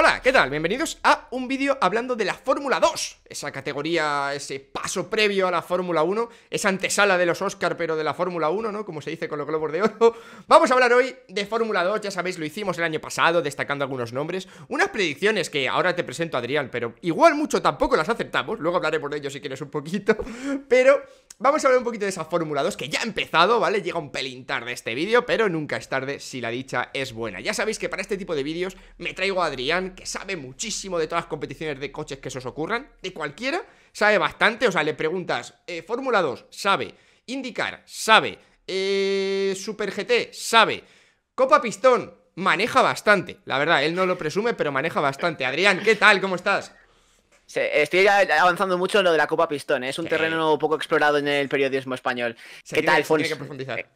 Hola, ¿qué tal? Bienvenidos a un vídeo hablando de la Fórmula 2 Esa categoría, ese paso previo a la Fórmula 1 Esa antesala de los Oscar pero de la Fórmula 1, ¿no? Como se dice con los globos de oro. Vamos a hablar hoy de Fórmula 2, ya sabéis, lo hicimos el año pasado Destacando algunos nombres. Unas predicciones que ahora te presento Adrián Pero igual mucho tampoco las aceptamos Luego hablaré por ello si quieres un poquito. Pero vamos a hablar un poquito de esa Fórmula 2 Que ya ha empezado, ¿vale? Llega un pelín tarde este vídeo Pero nunca es tarde si la dicha es buena. Ya sabéis que para este tipo de vídeos me traigo a Adrián que sabe muchísimo de todas las competiciones de coches que se os ocurran, de cualquiera, sabe bastante, o sea, le preguntas, eh, Fórmula 2, sabe, IndyCar, sabe, eh, Super GT, sabe, Copa Pistón, maneja bastante, la verdad, él no lo presume, pero maneja bastante. Adrián, ¿qué tal? ¿Cómo estás? Estoy avanzando mucho en lo de la Copa Pistón, ¿eh? es un terreno poco explorado en el periodismo español. ¿Qué tal, Fons? Eh,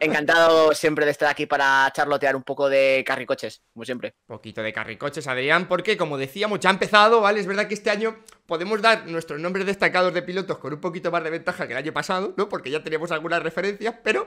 encantado siempre de estar aquí para charlotear un poco de carricoches, como siempre. Un poquito de carricoches, Adrián, porque como decíamos, ya ha empezado, ¿vale? Es verdad que este año podemos dar nuestros nombres destacados de pilotos con un poquito más de ventaja que el año pasado, ¿no? Porque ya teníamos algunas referencias, pero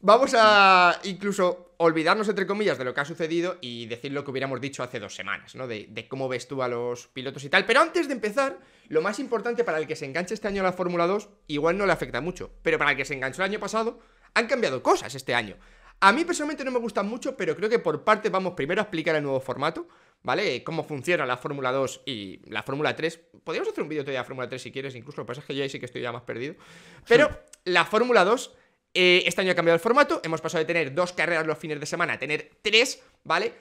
vamos a incluso olvidarnos, entre comillas, de lo que ha sucedido y decir lo que hubiéramos dicho hace dos semanas, ¿no? De, cómo ves tú a los pilotos y tal. Pero antes de empezar, lo más importante para el que se enganche este año a la Fórmula 2, igual no le afecta mucho, pero para el que se enganchó el año pasado, han cambiado cosas este año. A mí personalmente no me gustan mucho, pero creo que por parte vamos primero a explicar el nuevo formato, ¿vale? Cómo funciona la Fórmula 2 y la Fórmula 3. Podríamos hacer un vídeo todavía de la Fórmula 3 si quieres, incluso lo que pasa es que yo ahí sí que estoy ya más perdido. Pero la Fórmula 2, eh, este año ha cambiado el formato, hemos pasado de tener dos carreras los fines de semana a tener tres, ¿vale?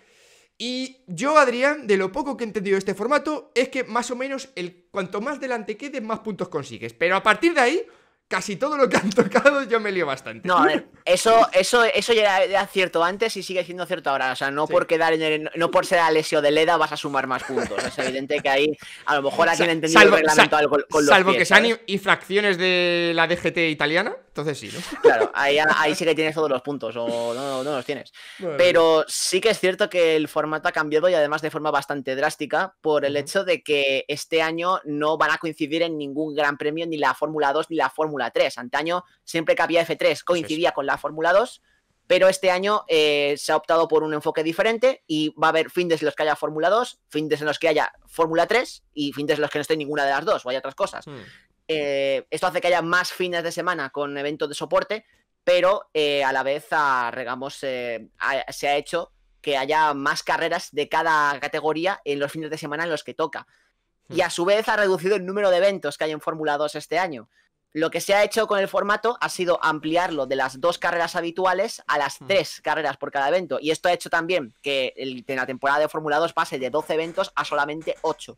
Y yo, Adrián, de lo poco que he entendido de este formato, es que más o menos el cuanto más delante quedes, más puntos consigues. Pero a partir de ahí, casi todo lo que han tocado yo me lío bastante. No, a ver, eso, eso, eso ya era cierto antes y sigue siendo cierto ahora. O sea, no por quedar en el, no por ser Alessio de Leda vas a sumar más puntos. Es evidente que ahí a lo mejor alguien ha entendido salvo, el reglamento con, con, los Salvo que sean infracciones de la DGT italiana, entonces sí, ¿no? Claro, ahí, ahí sí que tienes todos los puntos, o no, no los tienes. Pero sí que es cierto que el formato ha cambiado y además de forma bastante drástica por el hecho de que este año no van a coincidir en ningún gran premio ni la Fórmula 2 ni la Fórmula 3. Antaño, siempre que había F3, coincidía con la Fórmula 2 pero este año eh, se ha optado por un enfoque diferente y va a haber fines en los que haya Fórmula 2, fines en los que haya Fórmula 3 y fines en los que no esté ninguna de las dos o haya otras cosas. Hmm. Eh, esto hace que haya más fines de semana con eventos de soporte, pero eh, a la vez, regamos, se ha hecho que haya más carreras de cada categoría en los fines de semana en los que toca. Y hmm. a su vez ha reducido el número de eventos que hay en Fórmula 2 este año. Lo que se ha hecho con el formato ha sido ampliarlo de las dos carreras habituales a las tres carreras por cada evento. Y esto ha hecho también que el, la temporada de Fórmula 2 pase de 12 eventos a solamente 8.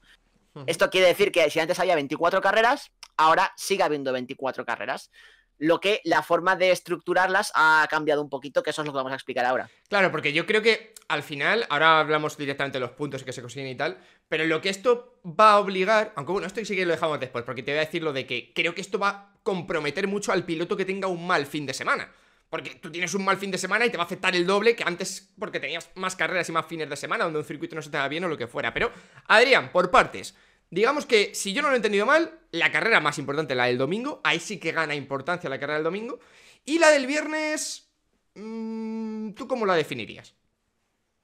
Esto quiere decir que si antes había 24 carreras, ahora sigue habiendo 24 carreras lo que la forma de estructurarlas ha cambiado un poquito, que eso es lo que vamos a explicar ahora. Claro, porque yo creo que al final, ahora hablamos directamente de los puntos que se consiguen y tal, pero lo que esto va a obligar, aunque bueno, esto sí que lo dejamos después, porque te voy a decir lo de que creo que esto va a comprometer mucho al piloto que tenga un mal fin de semana. Porque tú tienes un mal fin de semana y te va a afectar el doble que antes porque tenías más carreras y más fines de semana donde un circuito no se te da bien o lo que fuera. Pero, Adrián, por partes. Digamos que, si yo no lo he entendido mal, la carrera más importante, la del domingo, ahí sí que gana importancia la carrera del domingo. Y la del viernes, mm, ¿tú cómo la definirías?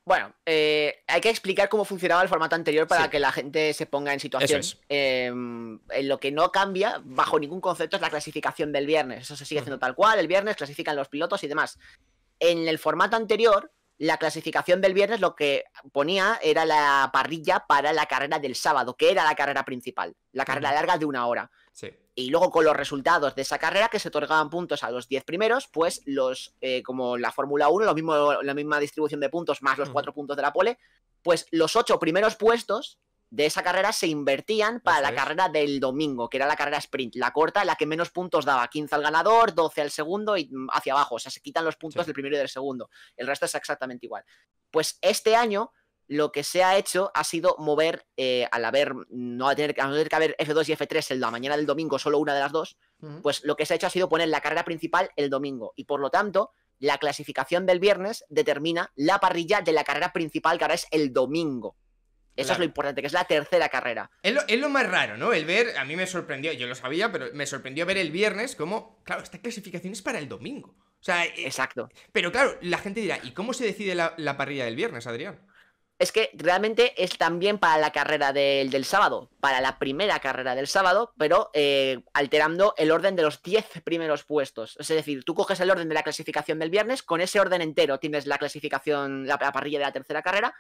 Bueno, eh, hay que explicar cómo funcionaba el formato anterior para que la gente se ponga en situación. Em, en lo que no cambia, bajo ningún concepto, es la clasificación del viernes. Eso se sigue haciendo tal cual. El viernes clasifican los pilotos y demás. En el formato anterior, la clasificación del viernes lo que ponía era la parrilla para la carrera del sábado, que era la carrera principal, la carrera larga de una hora. Y luego con los resultados de esa carrera, que se otorgaban puntos a los 10 primeros, pues los, eh, como la Fórmula 1, lo mismo, la misma distribución de puntos más los 4 puntos de la pole, pues los 8 primeros puestos de esa carrera se invertían para la carrera del domingo, que era la carrera sprint, la corta, la que menos puntos daba, 15 al ganador, 12 al segundo y mm, hacia abajo, o sea, se quitan los puntos del primero y del segundo, el resto es exactamente igual. Pues este año lo que se ha hecho ha sido mover, eh, al haber, no a tener, tener que haber F2 y F3 en la mañana del domingo, solo una de las dos, pues lo que se ha hecho ha sido poner la carrera principal el domingo y por lo tanto la clasificación del viernes determina la parrilla de la carrera principal que ahora es el domingo. Eso es lo importante, que es la tercera carrera. Es lo, más raro, ¿no? El ver, a mí me sorprendió, yo lo sabía, pero me sorprendió ver el viernes como, claro, esta clasificación es para el domingo. O sea, eh, exacto. Pero claro, la gente dirá, ¿y cómo se decide la, parrilla del viernes, Adrián? Es que realmente es también para la carrera del, del sábado, para la primera carrera del sábado, pero eh, alterando el orden de los 10 primeros puestos. Es decir, tú coges el orden de la clasificación del viernes, con ese orden entero tienes la clasificación, la, parrilla de la tercera carrera,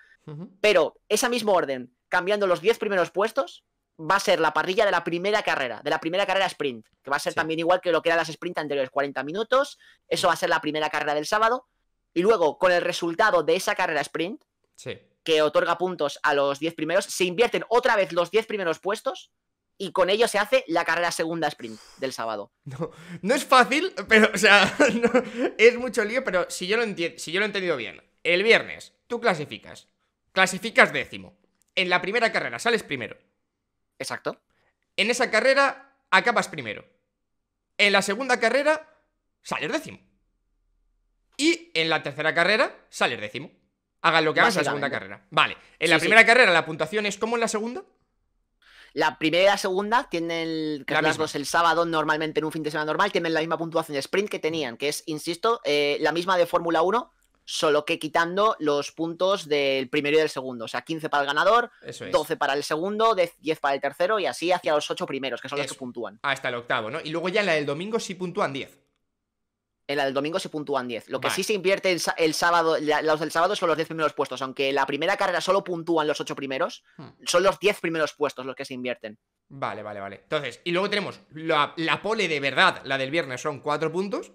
pero ese mismo orden, cambiando los 10 primeros puestos, va a ser la parrilla de la primera carrera, de la primera carrera sprint, que va a ser también igual que lo que eran las sprint anteriores, 40 minutos, eso va a ser la primera carrera del sábado, y luego con el resultado de esa carrera sprint, sí que otorga puntos a los 10 primeros, se invierten otra vez los 10 primeros puestos y con ello se hace la carrera segunda sprint del sábado. No, no es fácil, pero, o sea, es mucho lío, pero si yo, lo si yo lo he entendido bien, el viernes tú clasificas, clasificas décimo. En la primera carrera sales primero. Exacto. En esa carrera acabas primero. En la segunda carrera sales décimo. Y en la tercera carrera sales décimo. Hagan lo que hagan en la segunda carrera. Vale. En la primera carrera la puntuación es como en la segunda. La primera y la segunda tienen las dos el sábado, normalmente en un fin de semana normal, tienen la misma puntuación de sprint que tenían, que es, insisto, eh, la misma de Fórmula 1, solo que quitando los puntos del primero y del segundo. O sea, 15 para el ganador, 12 para el segundo, 10 para el tercero y así hacia los 8 primeros, que son los que puntúan. Hasta el octavo, ¿no? Y luego ya en la del domingo sí puntúan 10 en la del domingo se puntúan 10. Lo que sí se invierte el, sábado, los del sábado son los 10 primeros puestos, aunque la primera carrera solo puntúan los 8 primeros, hmm. son los 10 primeros puestos los que se invierten. Vale, vale, vale. Entonces, y luego tenemos la, pole de verdad, la del viernes, son 4 puntos.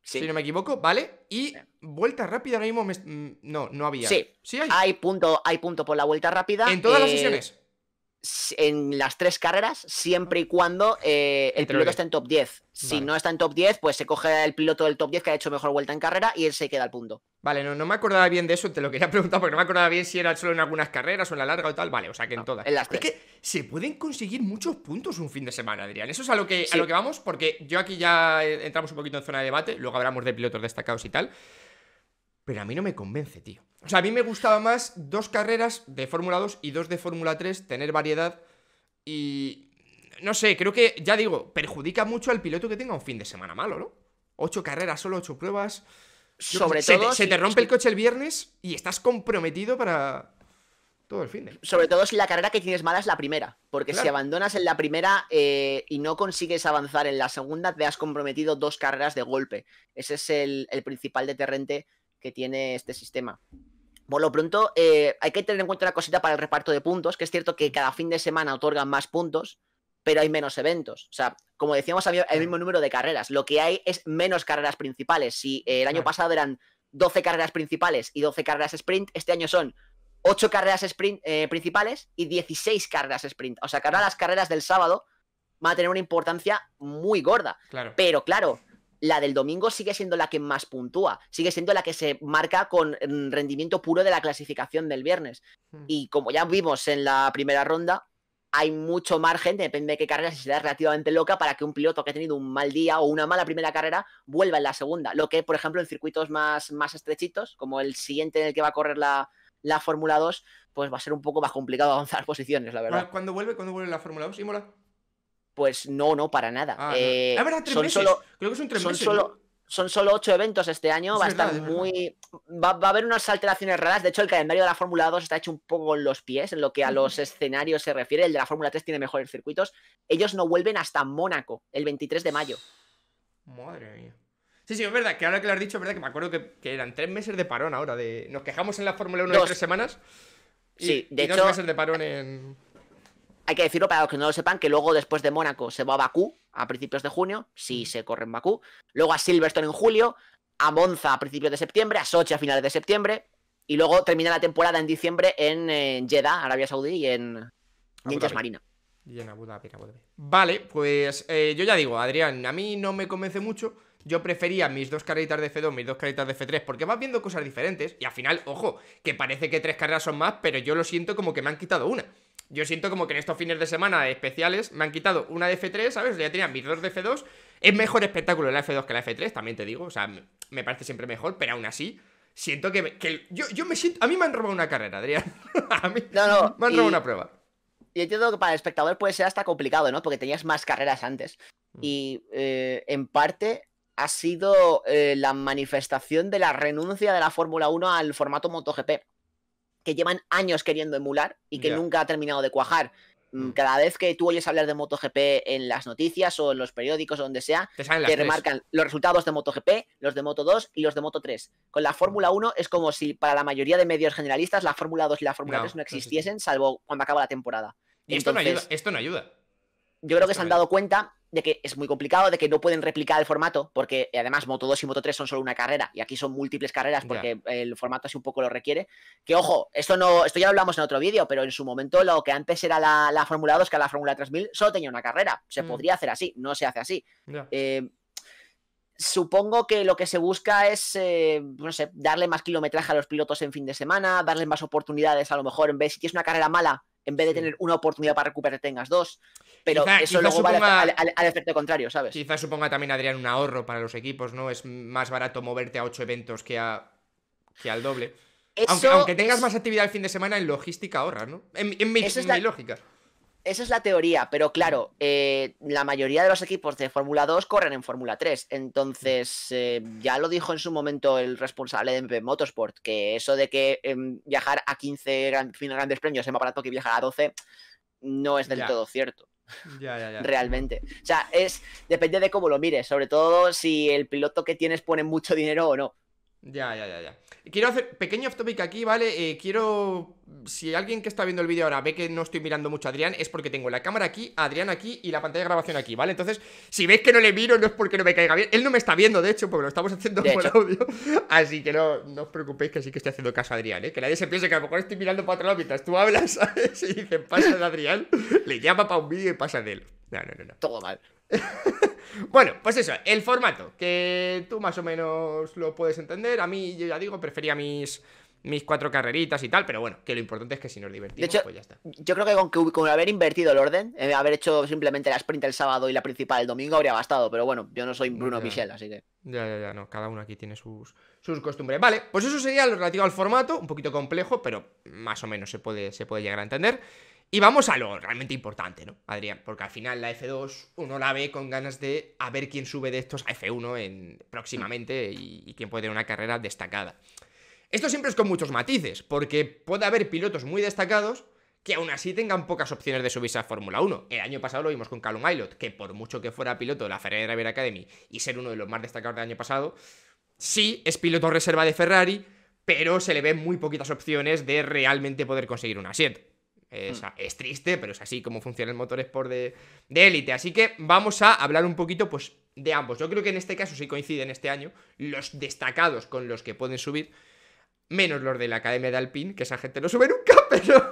Si no me equivoco, ¿vale? Y vuelta rápida ahora mismo mm, no, no había. Sí, sí hay. Hay punto, hay punto por la vuelta rápida. ¿En todas las eh, sesiones? En las tres carreras, siempre y cuando eh, el piloto esté en top 10. Si no está en top 10, pues se coge el piloto del top 10 que ha hecho mejor vuelta en carrera y él se queda al punto. Vale, no, no me acordaba bien de eso, te lo quería preguntar porque no me acordaba bien si era solo en algunas carreras o en la larga o tal. Vale, o sea que en todas. En las Es que se pueden conseguir muchos puntos un fin de semana, Adrián. Eso es a lo que, a lo que vamos, porque yo aquí ya entramos un poquito en zona de debate, luego hablamos de pilotos destacados y tal. Pero a mí no me convence, tío. O sea, a mí me gustaba más dos carreras de Fórmula 2 y dos de Fórmula 3, tener variedad y no sé, creo que, ya digo, perjudica mucho al piloto que tenga un fin de semana malo, ¿no? Ocho carreras, solo ocho pruebas. Sobre todo. Se, te rompe el coche el viernes y estás comprometido para todo el fin de. Sobre todo si la carrera que tienes mala es la primera. Porque si abandonas en la primera eh, y no consigues avanzar en la segunda, te has comprometido dos carreras de golpe. Ese es el, el principal deterrente que tiene este sistema. Por lo pronto, eh, hay que tener en cuenta una cosita para el reparto de puntos, que es cierto que cada fin de semana otorgan más puntos, pero hay menos eventos. O sea, como decíamos, había el mismo número de carreras. Lo que hay es menos carreras principales. Si eh, el año pasado eran 12 carreras principales y 12 carreras sprint, este año son 8 carreras sprint eh, principales y 16 carreras sprint. O sea, que ahora las carreras del sábado van a tener una importancia muy gorda. Claro. Pero claro, la del domingo sigue siendo la que más puntúa, sigue siendo la que se marca con mm, rendimiento puro de la clasificación del viernes. Hmm. Y como ya vimos en la primera ronda, hay mucho margen, depende de qué carrera, si da relativamente loca, para que un piloto que ha tenido un mal día o una mala primera carrera vuelva en la segunda. Lo que, por ejemplo, en circuitos más, más estrechitos, como el siguiente en el que va a correr la, la Fórmula 2, pues va a ser un poco más complicado avanzar posiciones, la verdad. ¿Cuándo vuelve? ¿Cuándo vuelve la Fórmula 2? mola? Pues no, no, para nada. Ah, eh, ah verdad, tres son Solo, Creo que son tres meses. Solo, Son solo ocho eventos este año. va a estar muy. Va, a haber unas alteraciones raras. De hecho, el calendario de la Fórmula 2 está hecho un poco con los pies en lo que a los escenarios se refiere. El de la Fórmula 3 tiene mejores circuitos. Ellos no vuelven hasta Mónaco el 23 de mayo. Madre mía. Sí, sí, es verdad que ahora que lo has dicho, es verdad que me acuerdo que, eran tres meses de parón ahora. de Nos quejamos en la Fórmula 1 de tres semanas. sí, de hecho. Dos meses de parón en hay que decirlo para los que no lo sepan, que luego después de Mónaco se va a Bakú a principios de junio, si se corre en Bakú, luego a Silverstone en julio, a Monza a principios de septiembre, a Sochi a finales de septiembre, y luego termina la temporada en diciembre en, Jeddah, Arabia Saudí, y en, en Marina. Y en Abu Dhabi, Vale, pues eh, yo ya digo, Adrián, a mí no me convence mucho. Yo prefería mis dos carreritas de F2, mis dos carreritas de F3, porque vas viendo cosas diferentes. Y al final, ojo, que parece que tres carreras son más, pero yo lo siento como que me han quitado una yo siento como que en estos fines de semana especiales me han quitado una de F3, ¿sabes? Ya tenía mis dos de F2. Es mejor espectáculo la F2 que la F3, también te digo. O sea, me parece siempre mejor, pero aún así, siento que, que yo, yo, me siento. A mí me han robado una carrera, Adrián. a mí no, no, me han robado una prueba. Y entiendo que para el espectador puede ser hasta complicado, ¿no? Porque tenías más carreras antes. Mm. Y eh, en parte ha sido eh, la manifestación de la renuncia de la Fórmula 1 al formato MotoGP. Que llevan años queriendo emular y que nunca ha terminado de cuajar. Mm, mm. Cada vez que tú oyes hablar de MotoGP en las noticias o en los periódicos o donde sea, te, remarcan los resultados de MotoGP, los de Moto 2 y los de Moto 3. Con la Fórmula 1 es como si para la mayoría de medios generalistas la Fórmula 2 y la Fórmula 3 no existiesen, salvo cuando acaba la temporada. Y esto no ayuda, esto no ayuda. Yo creo que se han dado cuenta de que es muy complicado, de que no pueden replicar el formato, porque además Moto 2 y Moto 3 son solo una carrera, y aquí son múltiples carreras porque el formato así un poco lo requiere. Que ojo, esto no, esto ya lo hablamos en otro vídeo, pero en su momento lo que antes era la, Fórmula 2, que era la Fórmula 3000, solo tenía una carrera. Se mm. podría hacer así, no se hace así. Eh, supongo que lo que se busca es, eh, no sé, darle más kilometraje a los pilotos en fin de semana, darles más oportunidades a lo mejor, en vez si tienes una carrera mala, en vez de tener una oportunidad para recuperar, tengas dos. Pero eso luego va al, efecto contrario, ¿sabes? Quizás suponga también, Adrián, un ahorro para los equipos, ¿no? Es más barato moverte a ocho eventos que, a, que al doble. Aunque, tengas más actividad el fin de semana, en logística ahorras, ¿no? En, mi, en mi lógica. Esa es la teoría, pero claro, eh, la mayoría de los equipos de Fórmula 2 corren en Fórmula 3. Entonces, eh, ya lo dijo en su momento el responsable de MP Motorsport, que eso de que em, viajar a 15 grandes premios es más barato que viajar a 12, no es del todo cierto. Ya, ya, ya. Realmente. O sea, es. Depende de cómo lo mires, sobre todo si el piloto que tienes pone mucho dinero o no. Ya, ya, ya, ya. Quiero hacer pequeño off topic aquí, ¿vale? Eh, quiero. Si alguien que está viendo el vídeo ahora ve que no estoy mirando mucho a Adrián, es porque tengo la cámara aquí, Adrián aquí y la pantalla de grabación aquí, ¿vale? Entonces, si veis que no le miro, no es porque no me caiga bien. Él no me está viendo, de hecho, porque lo estamos haciendo por audio. Así que no, no os preocupéis que sí que estoy haciendo caso a Adrián, ¿eh? Que nadie se piense que a lo mejor estoy mirando para otro lado mientras tú hablas, ¿sabes? Y dice, pasa de Adrián, le llama para un vídeo y pasa de él. No, no, no, no. Todo mal. bueno, pues eso, el formato, que tú más o menos lo puedes entender. A mí, yo ya digo, prefería mis, mis cuatro carreritas y tal, pero bueno, que lo importante es que si nos divertimos, pues ya está. Yo creo que con, haber invertido el orden, eh, haber hecho simplemente la sprint el sábado y la principal el domingo habría bastado, pero bueno, yo no soy Bruno Michel, así que. Ya, ya, ya, no, cada uno aquí tiene sus, sus costumbres. Vale, pues eso sería lo relativo al formato, un poquito complejo, pero más o menos se puede, se puede llegar a entender. Y vamos a lo realmente importante, ¿no, Adrián? Porque al final la F2 uno la ve con ganas de a ver quién sube de estos a F1 en, próximamente y, quién puede tener una carrera destacada. Esto siempre es con muchos matices, porque puede haber pilotos muy destacados que aún así tengan pocas opciones de subirse a Fórmula 1. El año pasado lo vimos con Callum Aylot, que por mucho que fuera piloto de la Ferrari Driver Academy y ser uno de los más destacados del año pasado, sí es piloto reserva de Ferrari, pero se le ven muy poquitas opciones de realmente poder conseguir un asiento. Mm. Es, triste, pero es así como funciona el motor Sport de élite. Así que vamos a hablar un poquito, pues, de ambos. Yo creo que en este caso sí coinciden este año los destacados con los que pueden subir. Menos los de la Academia de Alpine, que esa gente no sube nunca, pero.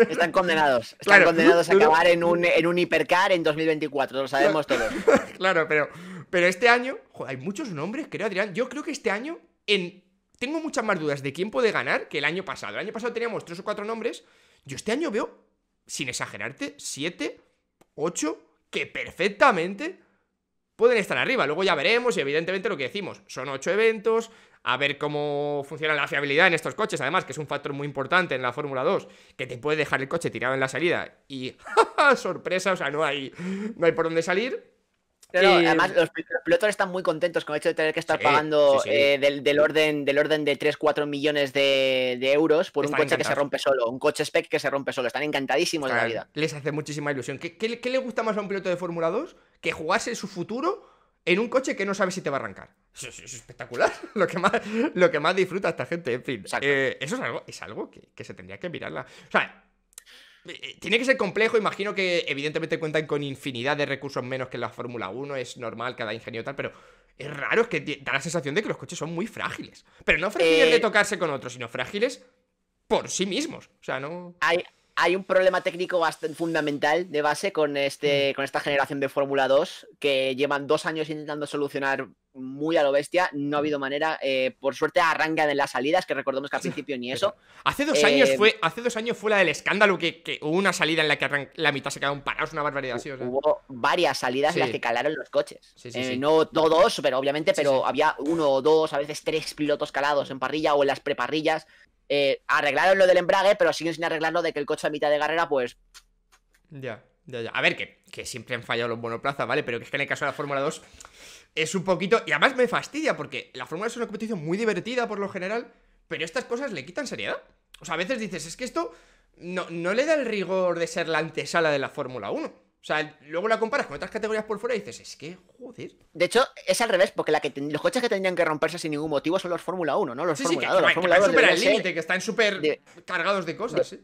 Están condenados. Están condenados a acabar en un, en un hipercar en 2024, lo sabemos todos. claro, pero, pero este año. hay muchos nombres, creo, Adrián. Yo creo que este año en tengo muchas más dudas de quién puede ganar que el año pasado. El año pasado teníamos tres o cuatro nombres yo este año veo, sin exagerarte, 7, 8, que perfectamente pueden estar arriba. Luego ya veremos y evidentemente lo que decimos, son 8 eventos, a ver cómo funciona la fiabilidad en estos coches, además, que es un factor muy importante en la Fórmula 2, que te puede dejar el coche tirado en la salida y sorpresa, o sea, no hay, no hay por dónde salir. Además, los, pilotos están muy contentos con el hecho de tener que estar pagando eh, del, orden, del orden de 3-4 millones de, euros por un coche que se rompe solo, un coche spec que se rompe solo. Están encantadísimos de la vida. Les hace muchísima ilusión. ¿Qué, qué, le gusta más a un piloto de Fórmula 2? Que jugarse su futuro en un coche que no sabe si te va a arrancar. Eso, es espectacular. lo, que más, lo que más disfruta esta gente. En fin, eh, eso es algo, es algo que, que se tendría que mirarla. O sea, tiene que ser complejo, imagino que evidentemente cuentan con infinidad de recursos menos que la Fórmula 1, es normal, cada ingenio tal, pero es raro, es que da la sensación de que los coches son muy frágiles. Pero no frágiles de eh, tocarse con otros, sino frágiles por sí mismos. O sea, no... Hay, hay un problema técnico bastante fundamental de base con, este, mm. con esta generación de Fórmula 2 que llevan dos años intentando solucionar muy a lo bestia. No ha habido manera. Eh, por suerte arrancan en las salidas, que recordemos que al principio ni eso. Hace dos, años eh, fue, hace dos años fue la del escándalo que, hubo una salida en la que la mitad se quedaron parados, una barbaridad. Hubo varias salidas en las que calaron los coches. Eh, no todos, pero obviamente, pero había uno o dos, a veces tres pilotos calados en parrilla o en las preparrillas. arreglaron lo del embrague, pero siguen sin arreglarlo de que el coche a mitad de carrera, pues. Ya, ya, ya. A ver, que, que siempre han fallado los monoplazas, ¿vale? Pero que es que en el caso de la Fórmula 2 es un poquito. Y además me fastidia porque la Fórmula es una competición muy divertida por lo general, pero estas cosas le quitan seriedad. O sea, a veces dices, es que esto no, no le da el rigor de ser la antesala de la Fórmula 1. O sea, luego la comparas con otras categorías por fuera y dices, es que, joder. De hecho, es al revés, porque la que los coches que tendrían que romperse sin ningún motivo son los Fórmula 1, ¿no? Los sí, Fórmula sí, 2. que, Los que, Fórmula que 2 van súper al límite, que están súper cargados de cosas, sí.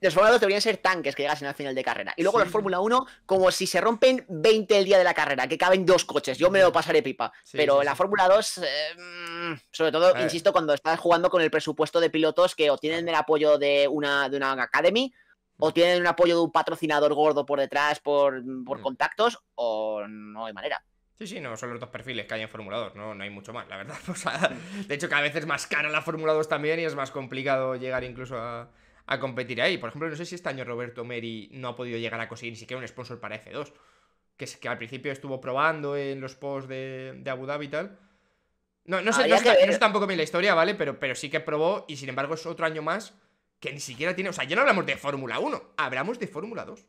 Los Fórmula 2 deberían ser tanques que llegasen al final de carrera. Y luego Sí. los Fórmula 1, como si se rompen 20 el día de la carrera, que caben dos coches. Yo me lo pasaré pipa. Sí, Pero sí, la. Fórmula 2, eh, mm, sobre todo, insisto, cuando estás jugando con el presupuesto de pilotos que o tienen el apoyo de una, de una academy, o tienen un apoyo de un patrocinador gordo por detrás por, por Mm. contactos, o no hay manera. Sí, sí, no son los dos perfiles que hay en Fórmula 2, no, no hay mucho más, la verdad. O sea, de hecho, cada vez es más cara la Fórmula 2 también y es más complicado llegar incluso a, a competir ahí. Por ejemplo, no sé si este año Roberto Meri no ha podido llegar a conseguir ni siquiera un sponsor para F2, que, es, que al principio estuvo probando en los posts de, de Abu Dhabi y tal. No, no sé, no no sé tampoco bien la historia, ¿vale? Pero, pero sí que probó y sin embargo es otro año más que ni siquiera tiene... O sea, ya no hablamos de Fórmula 1, hablamos de Fórmula 2.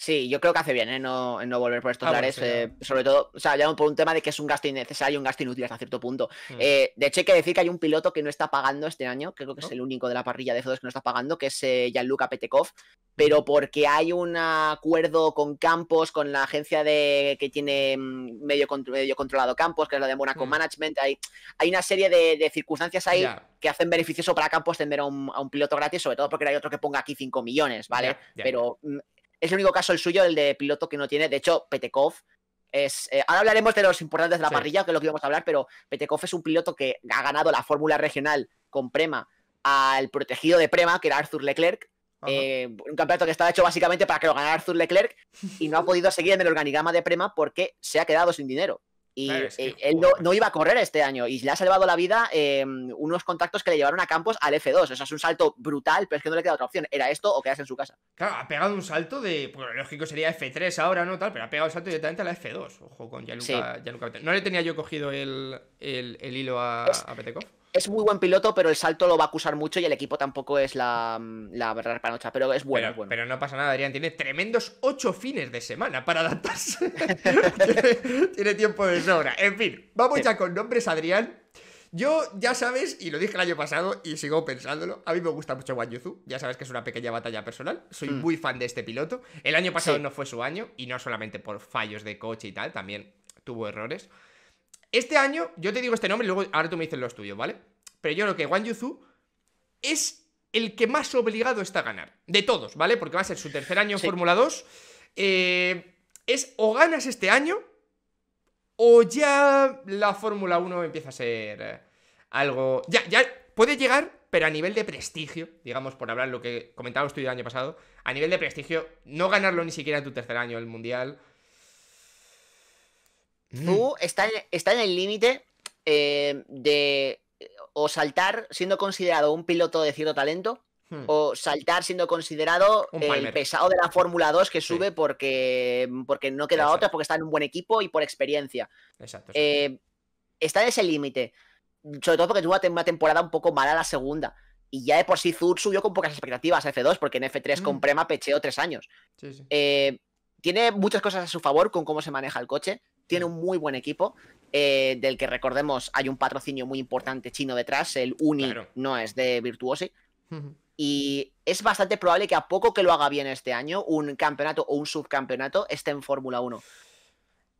Sí, yo creo que hace bien ¿eh? no, no volver por estos Ah, bueno, sí, eh, sobre todo, o sea, ya por un tema de que es un gasto innecesario, un gasto inútil hasta cierto punto. Mm. Eh, de hecho, hay que decir que hay un piloto que no está pagando este año, creo que es el único de la parrilla de F2 que no está pagando, que es eh, Gianluca Petekov, pero porque hay un acuerdo con Campos, con la agencia de que tiene mm, medio, contro- medio controlado Campos, que es la de Monaco Mm. Management, hay, hay una serie de, de circunstancias ahí que hacen beneficioso para Campos tener a un, a un piloto gratis, sobre todo porque hay otro que ponga aquí 5 millones, ¿vale? Pero mm, es el único caso el suyo, el de piloto que no tiene. De hecho, Petekov es. eh, ahora hablaremos de los importantes de la Sí. parrilla, que es lo que íbamos a hablar, pero Petekov es un piloto que ha ganado la fórmula regional con Prema al protegido de Prema, que era Arthur Leclerc. Eh, un campeonato que estaba hecho básicamente para que lo ganara Arthur Leclerc y no ha podido seguir en el organigrama de Prema porque se ha quedado sin dinero. Y Claro, eh, él no, no iba a correr este año y le ha salvado la vida eh, unos contactos que le llevaron a Campos al F2. Eso es un salto brutal, pero es que no le queda otra opción. Era esto o quedarse en su casa. Claro, ha pegado un salto de. Bueno, lógico sería F3 ahora, ¿no? Tal, pero ha pegado el salto directamente a la F2. Ojo con Gianluca. Gianluca Bettini. No le tenía yo cogido el, el, el hilo a, Es- a Petekov. Es muy buen piloto, pero el salto lo va a acusar mucho y el equipo tampoco es la, la verdadera panocha. Pero es bueno, pero, es bueno. pero no pasa nada, Adrián. Tiene tremendos ocho fines de semana para adaptarse. tiene, tiene tiempo de sobra. En fin, vamos Sí. ya con nombres, Adrián. Yo, ya sabes, y lo dije el año pasado y sigo pensándolo, a mí me gusta mucho Wang Yuzu, ya sabes que es una pequeña batalla personal, soy Mm. muy fan de este piloto. El año pasado Sí. no fue su año, y no solamente por fallos de coche y tal, también tuvo errores. Este año, yo te digo este nombre y luego ahora tú me dices los tuyos, ¿vale? Pero yo creo que Wang Yuzu es el que más obligado está a ganar. De todos, ¿vale? Porque va a ser su tercer año en Sí. Fórmula 2. Eh, es o ganas este año o ya la Fórmula 1 empieza a ser eh, algo... Ya, ya puede llegar, pero a nivel de prestigio, digamos, por hablar lo que comentábamos tú el año pasado, a nivel de prestigio, no ganarlo ni siquiera en tu tercer año el Mundial. Mm, Tú está en, está en el límite eh, de o saltar siendo considerado un piloto de cierto talento mm. o saltar siendo considerado Un el pesado de la Fórmula 2 que Sí. sube porque, porque no queda Exacto. otra, porque está en un buen equipo y por experiencia. Exacto. exacto. Eh, está en ese límite. Sobre todo porque tuvo una tem- una temporada un poco mala la segunda. Y ya de por sí Zur subió con pocas expectativas a F2, porque en F3 con Mm. Prema pecheó tres años. Sí, sí. Eh, tiene muchas cosas a su favor con cómo se maneja el coche. Tiene un muy buen equipo, eh, del que recordemos hay un patrocinio muy importante chino detrás. El Uni Claro. no es de Virtuosi. Y es bastante probable que a poco que lo haga bien este año, un campeonato o un subcampeonato esté en Fórmula 1.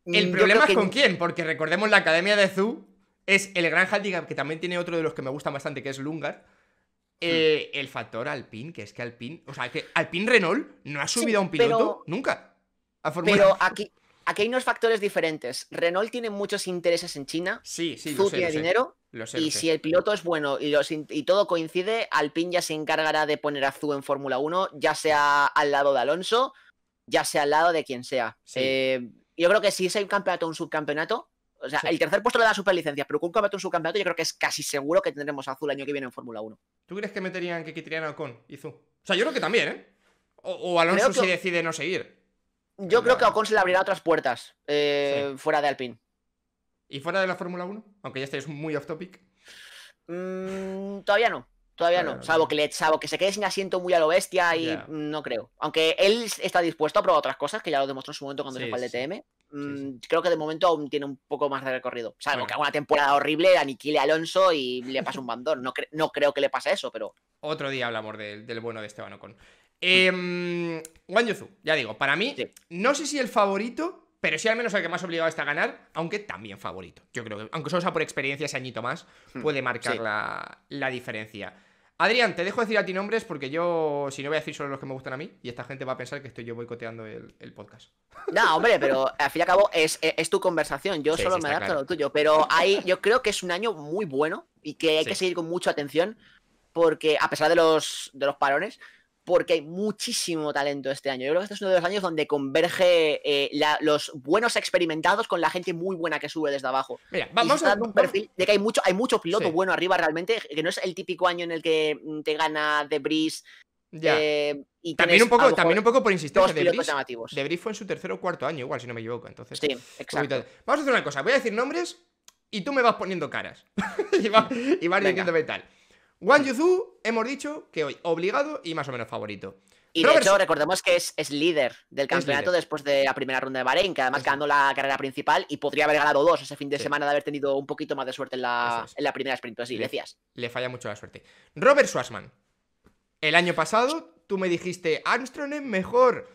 El Mm, yo problema es que- con quién, porque recordemos la academia de Zu es el gran handicap que también tiene otro de los que me gustan bastante, que es Lungar. Eh, El factor Alpine, que es que Alpine, o sea, que Alpine Renault no ha subido a un piloto pero- nunca. A Fórmula Pero aquí, aquí hay unos factores diferentes. Renault tiene muchos intereses en China. Sí, sí, lo sé, tiene lo sé. dinero. Lo sé, Y si el piloto es bueno y, los in- y todo coincide, Alpine ya se encargará de poner a Zu en Fórmula 1, ya sea al lado de Alonso, ya sea al lado de quien sea. Sí. Eh, yo creo que si es un campeonato o un subcampeonato, o sea, Sí. el tercer puesto le da superlicencia, pero con un campeonato o un subcampeonato, yo creo que es casi seguro que tendremos a Zu el año que viene en Fórmula 1. ¿Tú crees que meterían que quitarían a Ocon y Zu? O sea, yo creo que también, ¿eh? O, o Alonso que- si decide no seguir. Yo creo que Claro. Ocon se le abrirá otras puertas eh, fuera de Alpine. ¿Y fuera de la Fórmula 1? Aunque ya estáis muy off topic. Mm, todavía no. Todavía no. Salvo que, le, salvo que se quede sin asiento muy a lo bestia y no creo. Aunque él está dispuesto a probar otras cosas, que ya lo demostró en su momento cuando Sí, se fue al. DTM. sí. mm, Creo que de momento aún tiene un poco más de recorrido. Salvo Bueno. que haga una temporada horrible, aniquile a Alonso y le pase un bandón. No, cre- no creo que le pase eso, pero Otro día hablamos del bueno de Esteban Ocon. Eh, Wang Yuzu, ya digo, para mí, no sé si el favorito, pero sí al menos el que más obligado está a ganar, aunque también favorito. Yo creo que, aunque solo sea por experiencia ese añito más, hmm, puede marcar la, la diferencia. Adrián, te dejo decir a ti nombres porque yo, si no voy a decir solo los que me gustan a mí, y esta gente va a pensar que estoy yo boicoteando el, el podcast. No, hombre, pero al fin y al cabo es, tu conversación, yo solo me adapto a lo tuyo, pero hay, yo creo que es un año muy bueno y que hay que seguir con mucha atención porque a pesar de los, de los parones, porque hay muchísimo talento este año. Yo creo que este es uno de los años donde converge eh, los buenos experimentados con la gente muy buena que sube desde abajo. Mira, vamos a un perfil de que hay mucho, hay mucho piloto bueno arriba realmente, que no es el típico año en el que mm, te gana The Breeze. Eh, y también, un poco, también un poco por insistencia. De Breeze, fue en su tercer o cuarto año, igual, si no me equivoco. Entonces, sí, exacto. Vamos a hacer una cosa. Voy a decir nombres y tú me vas poniendo caras. y, vas, diciéndome tal. Wang Yuzu, hemos dicho que hoy obligado y más o menos favorito. Y de hecho, recordemos que es, líder del campeonato después de la primera ronda de Bahrein, que además ganó la carrera principal y podría haber ganado dos ese fin de semana de haber tenido un poquito más de suerte en la, primera sprint. Así, decías. Le falla mucho la suerte. Robert Schwarzman. El año pasado tú me dijiste, Armstrong es mejor.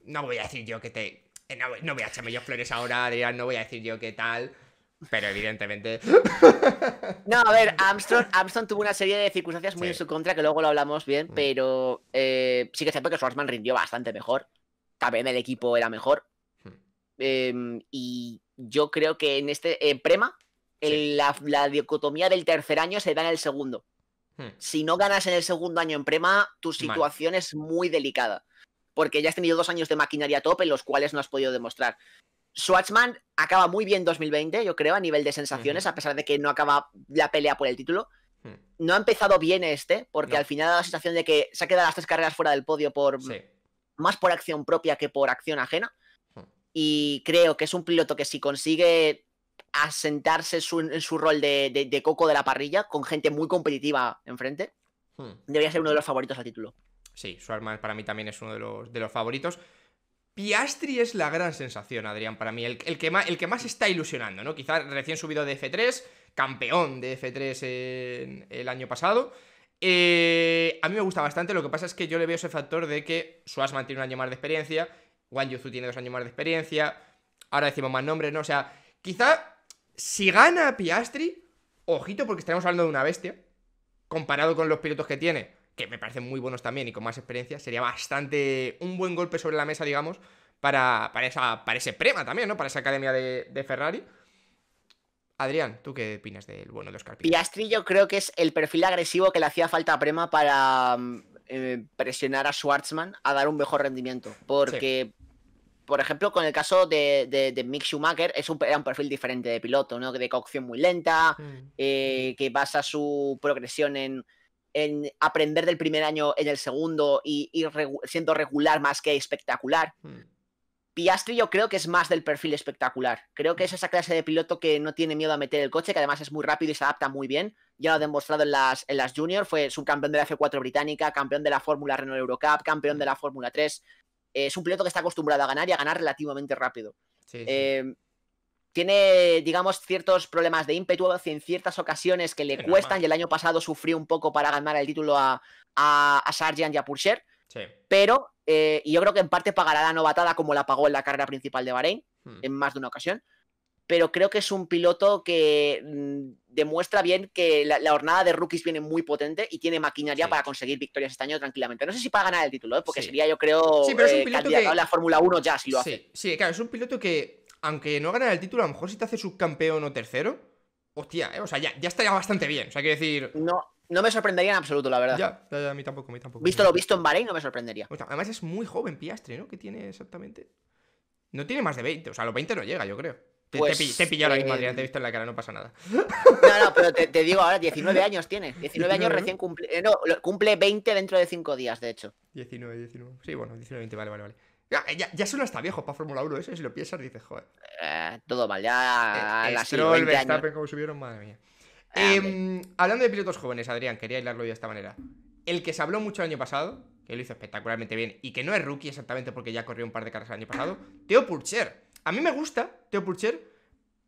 No voy a decir yo que te. No, no voy a echarme yo flores ahora, Adrián, no voy a decir yo qué tal. Pero evidentemente. No, a ver, Armstrong, Armstrong tuvo una serie de circunstancias muy en su contra, que luego lo hablamos bien, mm. pero eh, sí que es cierto que Schwarzman rindió bastante mejor. También el equipo era mejor. Mm. Em, y yo creo que en este en Prema, la, dicotomía del tercer año se da en el segundo. Mm. Si no ganas en el segundo año en Prema, tu situación es muy delicada. Porque ya has tenido dos años de maquinaria top en los cuales no has podido demostrar. Schwartzman acaba muy bien 2020, yo creo, a nivel de sensaciones, a pesar de que no acaba la pelea por el título. Hmm. No ha empezado bien este, porque al final da la sensación de que se ha quedado las tres carreras fuera del podio por más por acción propia que por acción ajena. Hmm. Y creo que es un piloto que si consigue asentarse en su rol de, coco de la parrilla, con gente muy competitiva enfrente, hmm. debería ser uno de los favoritos al título. Sí, Schwartzman para mí también es uno de los, de los favoritos. Piastri es la gran sensación, Adrián, para mí. El, que, más, está ilusionando, ¿no? Quizá recién subido de F3, campeón de F3 el año pasado. Eh, a mí me gusta bastante, lo que pasa es que yo le veo ese factor de que Suasman tiene un año más de experiencia, Wang Yuzu tiene dos años más de experiencia, ahora decimos más nombres, ¿no? O sea, quizá si gana Piastri, ojito porque estaremos hablando de una bestia, comparado con los pilotos que tiene que me parecen muy buenos también y con más experiencia, sería bastante un buen golpe sobre la mesa, digamos, para, para, esa, para ese Prema también, ¿no? Para esa academia de, Ferrari. Adrián, ¿tú qué opinas del bueno de Oscar Piastri? yo creo que es el perfil agresivo que le hacía falta a Prema para mm, eh, presionar a Schwartzman a dar un mejor rendimiento. Porque, por ejemplo, con el caso de, de, Mick Schumacher, es un, era un perfil diferente de piloto, ¿no? De cocción muy lenta, mm. eh, que basa su progresión en en aprender del primer año en el segundo y ir siendo regular más que espectacular. Hmm. Piastri yo creo que es más del perfil espectacular. Creo que es esa clase de piloto que no tiene miedo a meter el coche, que además es muy rápido y se adapta muy bien. Ya lo ha demostrado en las, en las Junior, fue subcampeón de la F4 británica, campeón de la Fórmula Renault Eurocup, campeón de la Fórmula 3. es un piloto que está acostumbrado a ganar y a ganar relativamente rápido. Eh, tiene, digamos, ciertos problemas de ímpetu en ciertas ocasiones que le cuestan y el año pasado sufrió un poco para ganar el título a, a, Sargent y a Purcher. Pero, eh, y yo creo que en parte pagará la novatada como la pagó en la carrera principal de Bahrein, hmm. en más de una ocasión. Pero creo que es un piloto que mm, demuestra bien que la, jornada de rookies viene muy potente y tiene maquinaria para conseguir victorias este año tranquilamente. No sé si para ganar el título, ¿eh? porque sería, yo creo, sí, pero es un eh, a la Fórmula 1 ya si lo hace. Sí, claro, es un piloto que aunque no gane el título, a lo mejor si te hace subcampeón o tercero, hostia, eh, o sea, ya, ya estaría bastante bien. O sea, quiero decir. No, no me sorprendería en absoluto, la verdad. Ya, ya, a mí tampoco, a mí tampoco. Visto lo visto en Bahrein, no me sorprendería. además es muy joven Piastre, ¿no? ¿Qué tiene exactamente? No tiene más de 20, o sea, a los 20 no llega, yo creo. Te, pues, te, he pillado mismo, Adrián, te he visto en la cara, no pasa nada. No, no, pero te, digo ahora, 19 años tiene. 19 años recién cumple. Eh, no, cumple 20 dentro de 5 días, de hecho. 19, 19. Sí, bueno, 19, 20, vale, vale, vale. Ya, ya, ya suena hasta viejo para Fórmula 1 eso, si lo piensas dices, joder. Eh, todo mal, ya eh, a Stroll, Verstappen, como subieron, madre mía. Ah, em, hablando de pilotos jóvenes, Adrián, quería hilarlo de esta manera. El que se habló mucho el año pasado, que lo hizo espectacularmente bien, y que no es rookie exactamente porque ya corrió un par de carreras el año pasado, Teo Purcher. A mí me gusta Teo Purcher,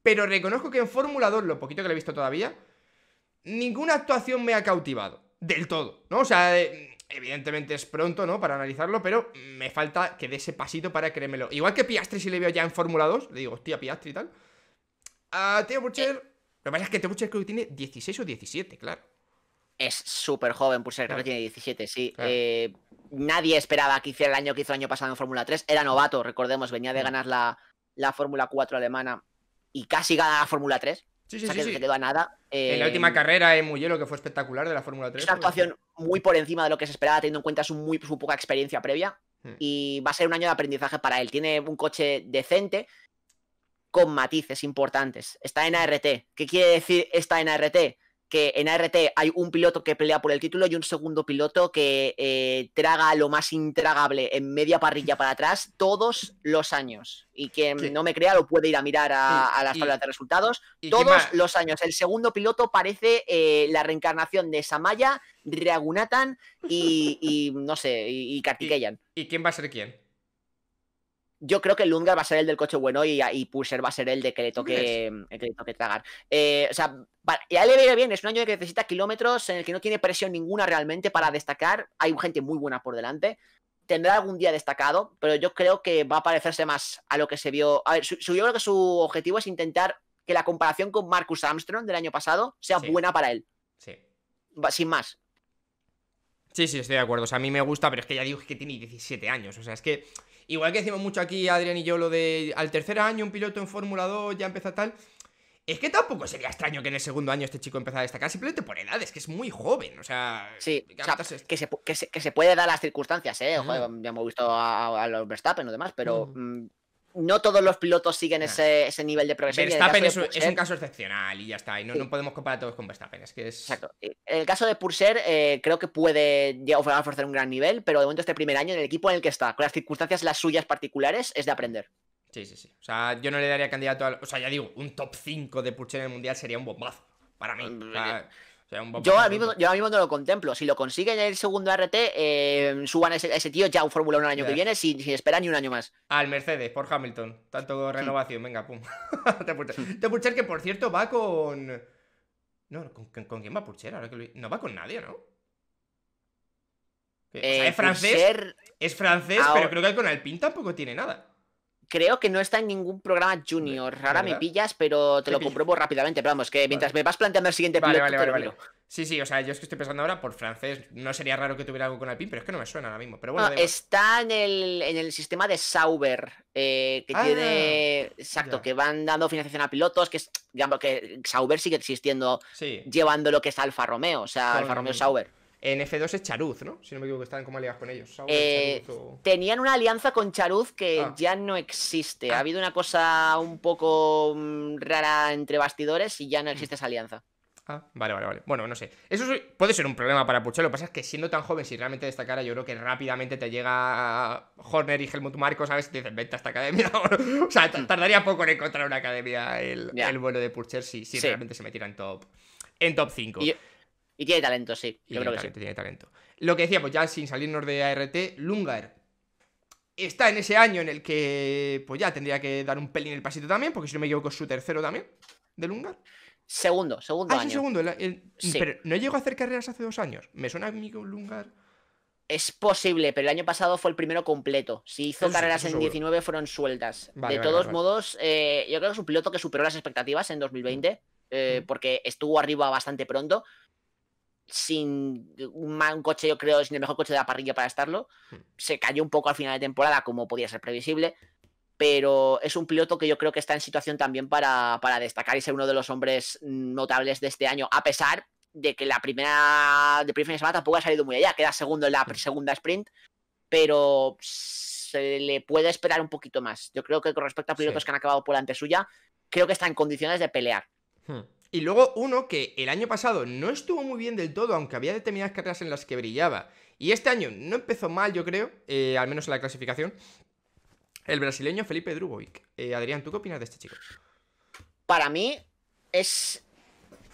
pero reconozco que en Fórmula 2, lo poquito que le he visto todavía, ninguna actuación me ha cautivado. del todo, ¿no? O sea, evidentemente es pronto, ¿no? Para analizarlo, pero me falta que dé ese pasito para creérmelo. Igual que Piastri, si le veo ya en Fórmula 2, le digo, hostia, Piastri y tal. A Teo Burcher, lo que pasa es que Teo Burcher creo que tiene 16 o 17, claro. Es súper joven, Burcher, creo que tiene 17, sí. Eh, nadie esperaba que hiciera el año que hizo el año pasado en Fórmula 3. Era novato, recordemos, venía de ganar la, la Fórmula 4 alemana y casi gana la Fórmula 3. Sí, sí, o sea, que se quedó a nada. en la última eh, carrera en Mugello, que fue espectacular de la Fórmula 3. Es una actuación muy por encima de lo que se esperaba, teniendo en cuenta su, muy, su poca experiencia previa. Hmm. Y va a ser un año de aprendizaje para él. Tiene un coche decente, con matices importantes. Está en ART. ¿Qué quiere decir está en ART? Que en ART hay un piloto que pelea por el título y un segundo piloto que eh, traga lo más intragable en media parrilla para atrás todos los años. Y que no me crea lo puede ir a mirar a, las tablas de resultados. Todos los años. El segundo piloto parece eh, la reencarnación de Samaya, Dragunatan y, y no sé, y, y Kartikeyan. ¿Y quién va a ser quién? Yo creo que Lungar va a ser el del coche bueno y, y Pusher va a ser el de que le toque, el que le toque tragar. Eh, o sea, ya le veo bien, es un año que necesita kilómetros en el que no tiene presión ninguna realmente para destacar. Hay gente muy buena por delante. Tendrá algún día destacado, pero yo creo que va a parecerse más a lo que se vio. A ver, yo creo que su objetivo es intentar que la comparación con Marcus Armstrong del año pasado sea buena para él. Sí. Sin más. Sí, sí, estoy de acuerdo. O sea, a mí me gusta, pero es que ya digo que tiene 17 años. O sea, es que Igual que decimos mucho aquí, Adrián y yo, lo de al tercer año un piloto en Fórmula 2 ya empieza tal. Es que tampoco sería extraño que en el segundo año este chico empezara a destacar, simplemente por edad, es que es muy joven, o sea... Sí, que, se, que, se, puede dar las circunstancias, ¿eh? ya hemos visto a, los Verstappen o demás, pero no todos los pilotos siguen ese, nivel de progresión. Verstappen es, un caso excepcional y ya está. Y no, podemos comparar todos con Verstappen. Es que es... Exacto. En el caso de Purser, eh, creo que puede ofrecer un gran nivel, pero de momento este primer año, en el equipo en el que está, con las circunstancias las suyas particulares, es de aprender. Sí, sí, sí. O sea, yo no le daría candidato a... O sea, ya digo, un top 5 de Purser en el Mundial sería un bombazo. Para mí. O sea, yo, ahora mismo, yo mismo no lo contemplo. Si lo consiguen en el segundo RT, eh, suban a ese, tío ya un Fórmula 1 el año que viene sin, sin, esperar ni un año más. Al Mercedes, por Hamilton. Tanto renovación, venga, pum. Te Purcher que por cierto va con. No, ¿con, quién va Purcher? Ahora que No va con nadie, ¿no? o sea, es eh, francés. Es francés, pero creo que con Alpine tampoco tiene nada creo que no está en ningún programa junior. Ahora me pillas, pero te lo compruebo rápidamente. Pero vamos, que mientras me vas planteando el siguiente vale, piloto, vale, vale, Sí, sí, o sea, yo es que estoy pensando ahora por francés. No sería raro que tuviera algo con Alpine, pero es que no me suena ahora mismo. Pero bueno, está en el, en el sistema de Sauber, eh, que ah, tiene. Exacto, que van dando financiación a pilotos. Que es, digamos, que Sauber sigue existiendo, llevando lo que es Alfa Romeo, o sea, Alfa Romeo Sauber. En F2 es Charuz, ¿no? Si no me equivoco, estaban como aliados con ellos. Eh, tenían una alianza con Charuz que ah. ya no existe. Ha ah. habido una cosa un poco mm, rara entre bastidores y ya no existe esa alianza. Ah, vale, vale, vale. Bueno, no sé. Eso puede ser un problema para Puchero. Lo que pasa es que siendo tan joven, si realmente destacara, yo creo que rápidamente te llega Horner y Helmut Marco, ¿sabes? Y te dicen, vente a esta academia. o sea, tardaría poco en encontrar una academia el, vuelo de Purcher si, si realmente se metiera en top, en top 5. Y tiene talento, sí. Yo creo que sí. Tiene talento. Lo que decíamos, ya sin salirnos de ART, Lungar está en ese año en el que pues ya tendría que dar un pelín el pasito también, porque si no me equivoco es su tercero también, de Lungar. Segundo, segundo ah, segundo. Pero no llegó a hacer carreras hace dos años. Me suena a mí con Lungar. Es posible, pero el año pasado fue el primero completo. Si hizo carreras en 19 fueron sueltas. de todos modos, eh, yo creo que es un piloto que superó las expectativas en 2020, eh, porque estuvo arriba bastante pronto sin un, coche, yo creo, sin el mejor coche de la parrilla para estarlo. Hmm. Se cayó un poco al final de temporada, como podía ser previsible. Pero es un piloto que yo creo que está en situación también para, destacar y ser uno de los hombres notables de este año, a pesar de que la primera de primera semana tampoco ha salido muy allá, queda segundo en la hmm. segunda sprint, pero se le puede esperar un poquito más. Yo creo que con respecto a pilotos que han acabado por delante suya, creo que está en condiciones de pelear. Hmm. Y luego uno que el año pasado no estuvo muy bien del todo, aunque había determinadas carreras en las que brillaba. Y este año no empezó mal, yo creo, eh, al menos en la clasificación. El brasileño Felipe Drugovic. Eh, Adrián, ¿tú qué opinas de este chico? Para mí es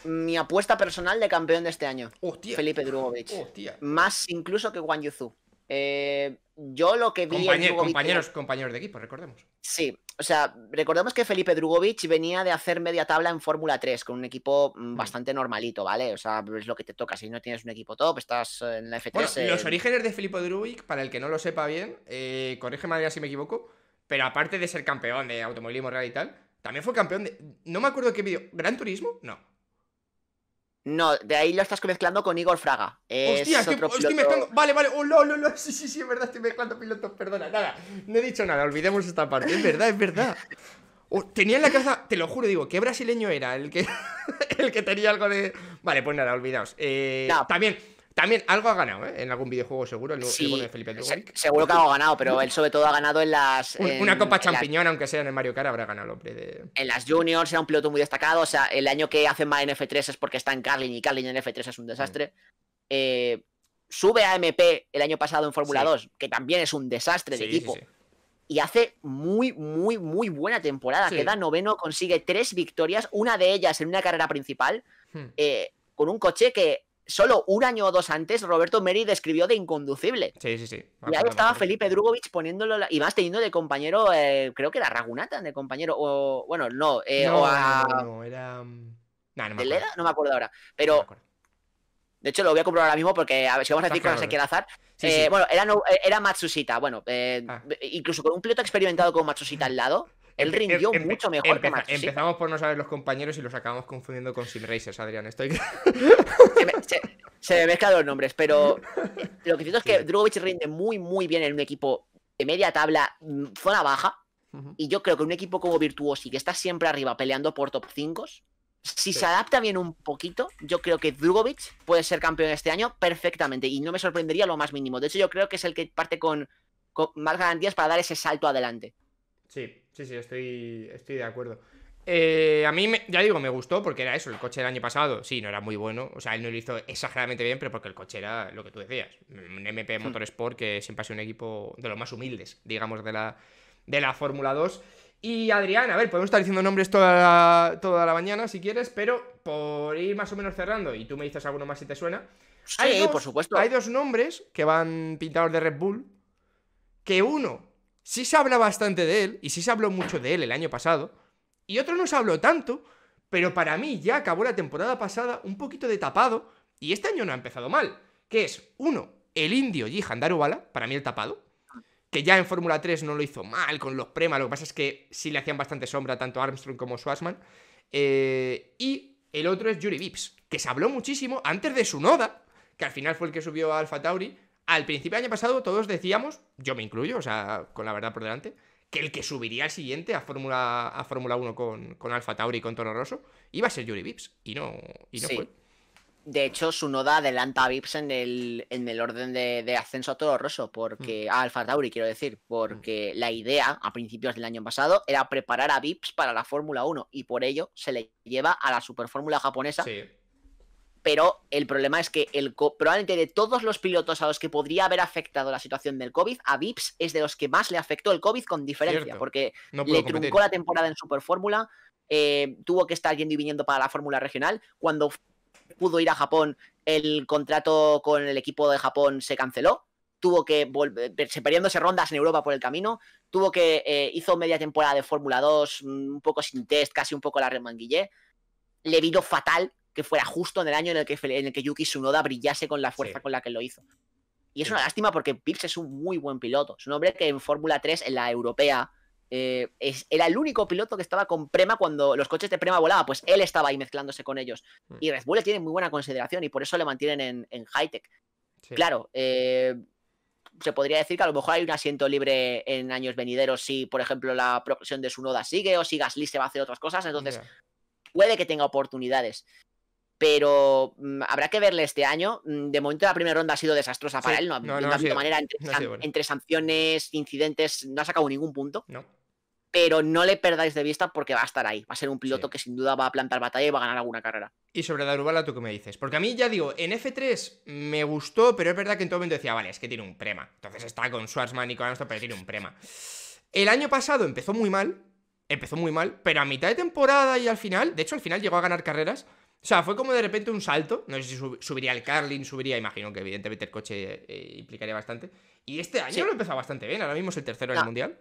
mi apuesta personal de campeón de este año. Hostia. Felipe Drugovic. Más incluso que Juan Yuzu. Eh, yo lo que vi. compañeros, compañeros de equipo, recordemos. Sí, o sea, recordemos que Felipe Drugovic venía de hacer media tabla en Fórmula 3 con un equipo mm, mm. bastante normalito, ¿vale? O sea, es lo que te toca. Si no tienes un equipo top, estás en la F3. Los orígenes de Felipe Drugovic, para el que no lo sepa bien, eh, corrígeme si me equivoco, pero aparte de ser campeón de automovilismo real y tal, también fue campeón de. No me acuerdo qué vídeo. ¿Gran Turismo? No. No, de ahí lo estás mezclando con Igor Fraga. Hostia, estoy, mezclando. Vale, vale. Oh, no, no, no. Sí, sí, sí, es verdad, estoy mezclando pilotos. Perdona, nada. No he dicho nada, olvidemos esta parte. Es verdad, es verdad. Oh, tenía en la cabeza, te lo juro, digo, ¿qué brasileño era el que, el que tenía algo de. Vale, pues nada, olvidaos. Eh, También, también algo ha ganado, ¿eh? En algún videojuego seguro, el, sí, de Felipe seguro que ha ganado, pero él sobre todo ha ganado en las... una copa champiñón, aunque sea en el Mario Kart, habrá ganado el hombre de... En las Juniors era un piloto muy destacado, o sea, el año que hace mal en F3 es porque está en Carlin y Carlin en F3 es un desastre. Eh, sube a MP el año pasado en Fórmula 2, que también es un desastre de equipo. y hace muy, muy, muy buena temporada. Queda noveno, consigue tres victorias, una de ellas en una carrera principal, hmm. eh, con un coche que solo un año o dos antes, Roberto Meri describió de inconducible. Sí, sí, sí. Y ahí estaba Felipe Drugovic poniéndolo, y más teniendo de compañero, eh, creo que era Ragunata de compañero, o bueno, no, eh, no o a... No, era... Mm, no, no me acuerdo. No me acuerdo ahora, pero... de hecho, lo voy a comprobar ahora mismo porque a ver si vamos a decir que no se quiere azar. Eh, bueno, era, era Matsusita. Bueno, ah. incluso con un piloto experimentado como Matsusita al lado, él rindió mucho mejor que Empezamos por no saber los compañeros y los acabamos confundiendo con Sim Racers, Adrián. Estoy... se, me, mezclan los nombres, pero lo que siento es que Drogovic rinde muy, muy bien en un equipo de media tabla, mm, zona baja. Y yo creo que un equipo como Virtuosi, que está siempre arriba peleando por top 5, si se adapta bien un poquito, yo creo que Drugovic puede ser campeón este año perfectamente y no me sorprendería lo más mínimo. De hecho, yo creo que es el que parte con más garantías para dar ese salto adelante. Sí, sí, sí, estoy, estoy de acuerdo. Eh, a mí, ya digo, me gustó porque era eso, el coche del año pasado, sí, no era muy bueno, o sea, él no lo hizo exageradamente bien, pero porque el coche era lo que tú decías, un MP hmm. Motorsport que siempre ha sido un equipo de los más humildes, digamos, de la, de la Fórmula 2. Y Adrián, a ver, podemos estar diciendo nombres toda la, toda la mañana si quieres, pero por ir más o menos cerrando, y tú me dices alguno más si te suena. Sí, hay por supuesto. Hay dos nombres que van pintados de Red Bull, que uno sí se habla bastante de él, y sí se habló mucho de él el año pasado, y otro no se habló tanto, pero para mí ya acabó la temporada pasada un poquito de tapado, y este año no ha empezado mal, que es, uno, el indio Jihan Darubala, para mí el tapado, que ya en Fórmula 3 no lo hizo mal con los Prema, lo que pasa es que sí le hacían bastante sombra tanto Armstrong como Schwarzman, eh, y el otro es Yuri Vips, que se habló muchísimo antes de su noda, que al final fue el que subió a Alfa Tauri, al principio del año pasado todos decíamos, yo me incluyo, o sea, con la verdad por delante, que el que subiría al siguiente a Fórmula a Fórmula 1 con, con Alfa Tauri y con Toro Rosso iba a ser Yuri Vips. Y no, y no fue. De hecho, su noda adelanta a Vips en el, en el orden de, ascenso a Toro Rosso, porque mm. a Alfa Tauri, quiero decir, porque mm. la idea a principios del año pasado era preparar a Vips para la Fórmula 1 y por ello se le lleva a la Superfórmula japonesa. Sí pero el problema es que el probablemente de todos los pilotos a los que podría haber afectado la situación del COVID, a Vips es de los que más le afectó el COVID con diferencia, porque le truncó la temporada en Superfórmula, eh, tuvo que estar yendo y viniendo para la Fórmula regional, cuando pudo ir a Japón, el contrato con el equipo de Japón se canceló, tuvo que volver, perdiéndose rondas en Europa por el camino, tuvo que, eh, hizo media temporada de Fórmula 2, mm, un poco sin test, casi un poco la remanguillé, le vino fatal que fuera justo en el año en el que, en el que Yuki Tsunoda brillase con la fuerza con la que lo hizo. Y es una lástima porque Pips es un muy buen piloto. Es un hombre que en Fórmula 3, en la europea, eh, era el único piloto que estaba con Prema cuando los coches de Prema volaban, pues él estaba ahí mezclándose con ellos. Mm. Y Red Bull le tiene muy buena consideración y por eso le mantienen en, en high-tech. Claro, eh, se podría decir que a lo mejor hay un asiento libre en años venideros si, por ejemplo, la progresión de su noda sigue o si Gasly se va a hacer otras cosas. Entonces, puede que tenga oportunidades pero mm, habrá que verle este año. Mm, de momento la primera ronda ha sido desastrosa para él, no, ha habido manera entre, sanciones, incidentes, no ha sacado ningún punto. Pero no le perdáis de vista porque va a estar ahí. Va a ser un piloto que sin duda va a plantar batalla y va a ganar alguna carrera. Y sobre Darubala, ¿tú qué me dices? Porque a mí, ya digo, en F3 me gustó, pero es verdad que en todo momento decía, vale, es que tiene un prema. Entonces está con Schwarzman y con esto, pero tiene un prema. El año pasado empezó muy mal, empezó muy mal, pero a mitad de temporada y al final, de hecho al final llegó a ganar carreras, O sea, fue como de repente un salto. No sé si subiría el Carlin, subiría, imagino que evidentemente el coche eh, implicaría bastante. Y este año lo empezó bastante bien. Ahora mismo es el tercero en el mundial.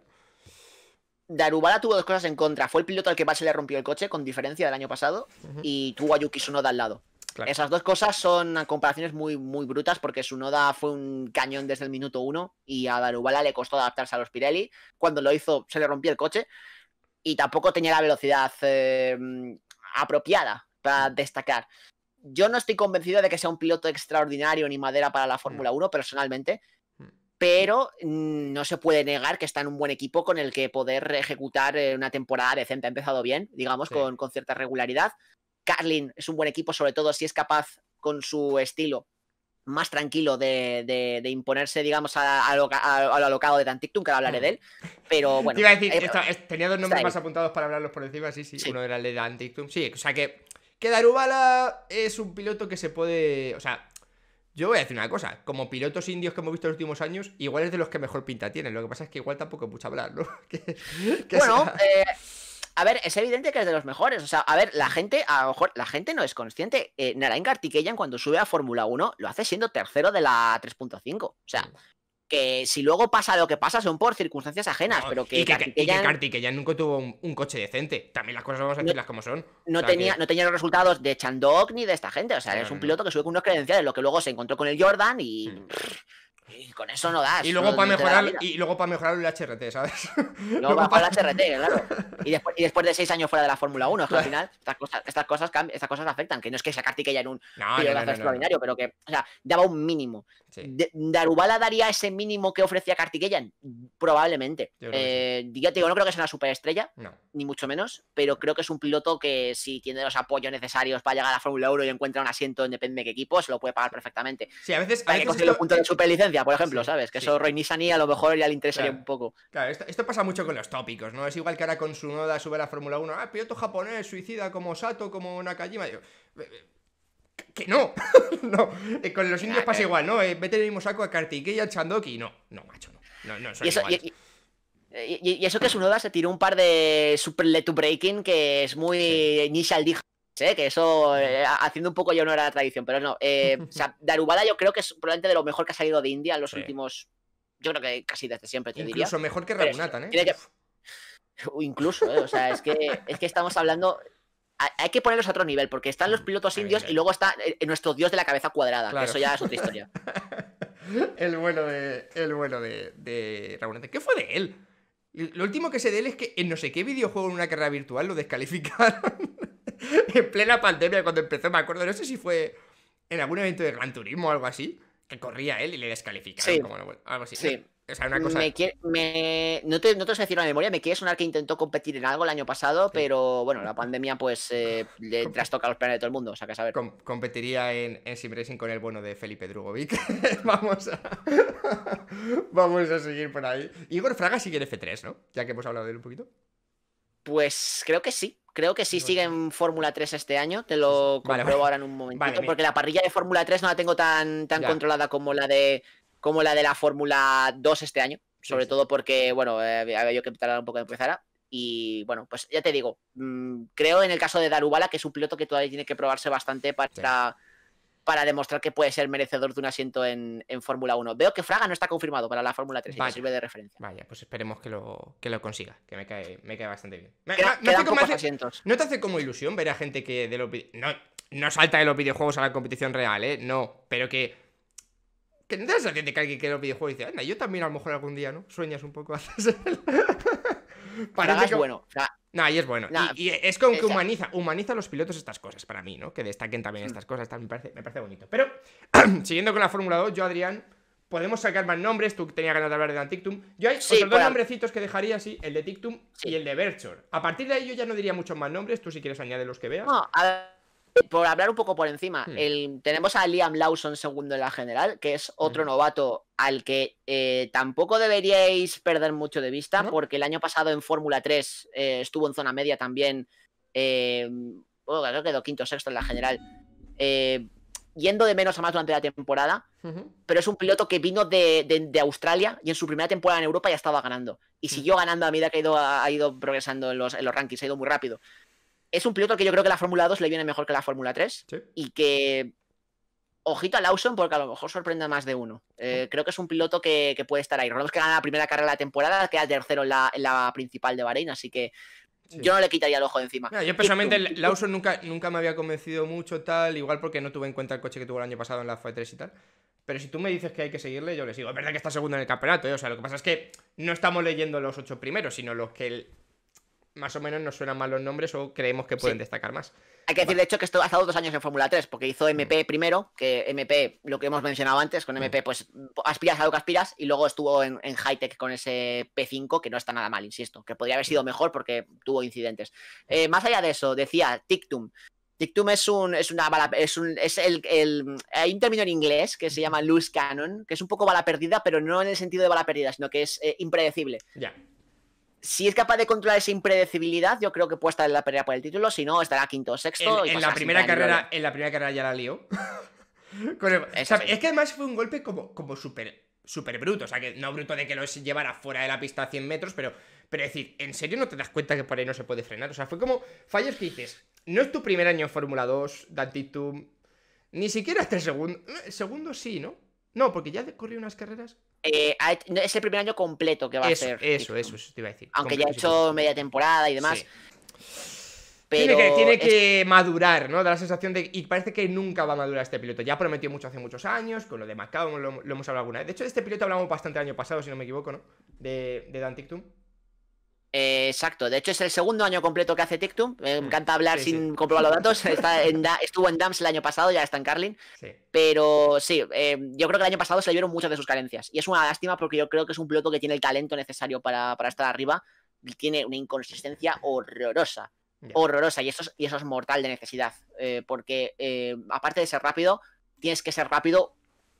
Darubala tuvo dos cosas en contra. Fue el piloto al que más se le rompió el coche, con diferencia del año pasado, y tuvo a Yuki Tsunoda al lado. Esas dos cosas son comparaciones muy, muy brutas porque Sunoda fue un cañón desde el minuto uno y a Darubala le costó adaptarse a los Pirelli. Cuando lo hizo se le rompió el coche y tampoco tenía la velocidad eh, apropiada para destacar. Yo no estoy convencido de que sea un piloto extraordinario ni madera para la Fórmula 1 mm. personalmente, mm. pero mm, no se puede negar que está en un buen equipo con el que poder ejecutar eh, una temporada decente. Ha empezado bien, digamos, con, con cierta regularidad. Carlin es un buen equipo, sobre todo si es capaz con su estilo más tranquilo de, imponerse, digamos, a, lo, alocado de Tantictum, que ahora hablaré de él. Pero bueno. Te iba a decir, eh, tenía dos nombres más apuntados para hablarlos por encima, sí, sí, Uno era el de Tantictum. Sí, o sea que, que Darubala es un piloto que se puede. O sea, yo voy a decir una cosa, como pilotos indios que hemos visto en los últimos años, igual es de los que mejor pinta tienen. Lo que pasa es que igual tampoco es mucho hablar, ¿no? bueno, eh, a ver, es evidente que es de los mejores. O sea, a ver, la gente, a lo mejor, la gente no es consciente. Eh, Narain Kartikeyan, cuando sube a Fórmula 1, lo hace siendo tercero de la 3.5. O sea, que si luego pasa lo que pasa son por circunstancias ajenas, pero que, y que, nunca tuvo un, coche decente. También las cosas vamos a decirlas como son. No, tenía, no tenía los resultados de Chandok ni de esta gente. O sea, es un piloto que sube con unos credenciales, lo que luego se encontró con el Jordan y. Hmm. Y con eso no das. Y luego para mejorar, y luego para mejorar el HRT, ¿sabes? Luego para el HRT, claro. Y después, y después de seis años fuera de la Fórmula 1, que al final estas cosas, estas cosas estas cosas afectan, que no es que sea ya en un no, extraordinario, pero que, o sea, daba un mínimo. ¿Darubala daría ese mínimo que ofrecía Kartikeyan? Probablemente. Eh, digo, no creo que sea una superestrella, ni mucho menos, pero creo que es un piloto que si tiene los apoyos necesarios para llegar a la Fórmula 1 y encuentra un asiento en depende de qué equipo, se lo puede pagar perfectamente. Sí, a veces. Hay que conseguir los puntos de superlicencia, por ejemplo, ¿sabes? Que eso Roy Nissany a lo mejor ya le interesaría un poco. Claro, esto, pasa mucho con los tópicos, ¿no? Es igual que ahora con su noda sube a la Fórmula 1, ah, piloto japonés, suicida como Sato, como Nakajima. que no, no. Eh, con los indios pasa igual, ¿no? Eh, vete el mismo saco a Kartikeya, a Chandoki. No, no, macho, no. No, no, y eso, y, eso que Sunoda se tiró un par de Super Let to Breaking que es muy sí. initial ¿eh? que eso, eh, haciendo un poco ya no era la tradición, pero no. Eh, o sea, Darubala yo creo que es probablemente de lo mejor que ha salido de India en los últimos. Yo creo que casi desde siempre, te diría. Incluso mejor que Ragunatan, ¿eh? incluso, ¿eh? O sea, es que, es que estamos hablando. Hay que ponerlos a otro nivel, porque están los mm, pilotos indios y luego está nuestro dios de la cabeza cuadrada, que eso ya es otra historia. el bueno de. El bueno de, de ¿Qué fue de él? Lo último que sé de él es que en no sé qué videojuego en una carrera virtual lo descalificaron. en plena pandemia cuando empezó, me acuerdo, no sé si fue en algún evento de Gran Turismo o algo así, que corría él y le descalificaron. Como, algo así. Sí. O sea, una cosa... me, No, te, no te sé decir una memoria, me quiere sonar que intentó competir en algo el año pasado, pero bueno, la pandemia pues eh, le trastoca los planes de todo el mundo, o sea, que saber. competiría en, en Sim Racing con el bueno de Felipe Drugovic. Vamos a... Vamos a seguir por ahí. Igor Fraga sigue en F3, ¿no? Ya que hemos hablado de él un poquito. Pues creo que sí. Creo que sí sigue en Fórmula 3 este año. Te lo compruebo ahora en un momento. porque la parrilla de Fórmula 3 no la tengo tan, tan controlada como la de como la de la Fórmula 2 este año. Sobre todo porque, bueno, eh, había yo que tardar un poco de empezar. Y bueno, pues ya te digo, mm, creo en el caso de Darubala que es un piloto que todavía tiene que probarse bastante para, para demostrar que puede ser merecedor de un asiento en, Fórmula 1. Veo que Fraga no está confirmado para la Fórmula 3 y sirve de referencia. Vaya, pues esperemos que lo, que lo consiga, que me cae, me cae bastante bien. no, te hace como ilusión ver a gente que de los no, no salta de los videojuegos a la competición real, ¿eh? No, pero que que no te da la sensación de que alguien que los videojuegos y dice, anda, yo también a lo mejor algún día, ¿no? Sueñas un poco, haces Para es bueno. No, y es bueno. y, es como que humaniza, humaniza a los pilotos estas cosas, para mí, ¿no? Que destaquen también estas cosas, me, parece, me parece bonito. Pero, siguiendo con la Fórmula 2, yo, Adrián, podemos sacar más nombres. Tú tenías ganas de hablar de Antictum. Yo hay otros dos nombrecitos que dejaría así: el de Tictum y el de Berchor. A partir de ahí, yo ya no diría muchos más nombres. Tú, si quieres, añade los que veas. No, a ver por hablar un poco por encima, hmm. tenemos a Liam Lawson segundo en la general, que es otro hmm. novato al que eh, tampoco deberíais perder mucho de vista, porque el año pasado en Fórmula 3 eh, estuvo en zona media también, eh, creo que quedó quinto sexto en la general, yendo de menos a más durante la temporada, pero es un piloto que vino de, Australia y en su primera temporada en Europa ya estaba ganando, y hmm. siguió ganando a medida que ha ido, ha ido progresando en los, en los rankings, ha ido muy rápido. Es un piloto que yo creo que la Fórmula 2 le viene mejor que la Fórmula 3 y que ojito a Lawson porque a lo mejor sorprende a más de uno. Eh, creo que es un piloto que, puede estar ahí. Recordemos que gana la primera carrera de la temporada, queda tercero en la, principal de Bahrein, así que yo no le quitaría el ojo de encima. yo personalmente Lawson nunca, nunca me había convencido mucho tal, igual porque no tuve en cuenta el coche que tuvo el año pasado en la F3 y tal. Pero si tú me dices que hay que seguirle, yo le sigo. Es verdad que está segundo en el campeonato, ¿eh? o sea, lo que pasa es que no estamos leyendo los ocho primeros, sino los que más o menos nos suenan mal los nombres o creemos que pueden destacar más. Hay que decir, de hecho, que esto ha estado dos años en Fórmula 3, porque hizo MP mm. primero, que MP, lo que hemos mencionado antes, con MP, mm. pues aspiras a lo que aspiras, y luego estuvo en, en Hightech con ese P5, que no está nada mal, insisto, que podría haber sido mm. mejor porque tuvo incidentes. Eh, más allá de eso, decía Tictum. Tictum es un, es una bala, es un, es el, el, hay un término en inglés que se llama loose cannon, que es un poco bala perdida, pero no en el sentido de bala perdida, sino que es eh, impredecible. Ya si es capaz de controlar esa impredecibilidad, yo creo que puede estar en la pelea por el título, si no, estará quinto o sexto. En, la primera carrera, en la primera carrera ya la lió. es que además fue un golpe como, como súper super bruto. O sea, que no bruto de que lo llevara fuera de la pista a 100 metros, pero, pero es decir, ¿en serio no te das cuenta que por ahí no se puede frenar? O sea, fue como fallos que dices, no es tu primer año en Fórmula 2, Dantitum, ni siquiera este segundo. Eh, segundo sí, ¿no? No, porque ya corrió unas carreras. Eh, es el primer año completo que va a ser. Eso, eso, eso te iba a decir. Aunque ya ha hecho media temporada y demás. Pero tiene que, tiene que madurar, ¿no? Da la sensación de. Y parece que nunca va a madurar este piloto. Ya prometió mucho hace muchos años, con lo de Macao lo, hemos hablado alguna vez. De hecho, de este piloto hablamos bastante el año pasado, si no me equivoco, ¿no? De, de Dan Tictum. Eh, exacto, de hecho es el segundo año completo que hace Tictum. Me mm, encanta hablar sin comprobar los datos. estuvo en Dams el año pasado, ya está en Carlin. Pero sí, eh, yo creo que el año pasado se le vieron muchas de sus carencias. Y es una lástima porque yo creo que es un piloto que tiene el talento necesario para, estar arriba. Y tiene una inconsistencia horrorosa. Horrorosa. Y eso, es, y eso es mortal de necesidad. Eh, porque aparte de ser rápido, tienes que ser rápido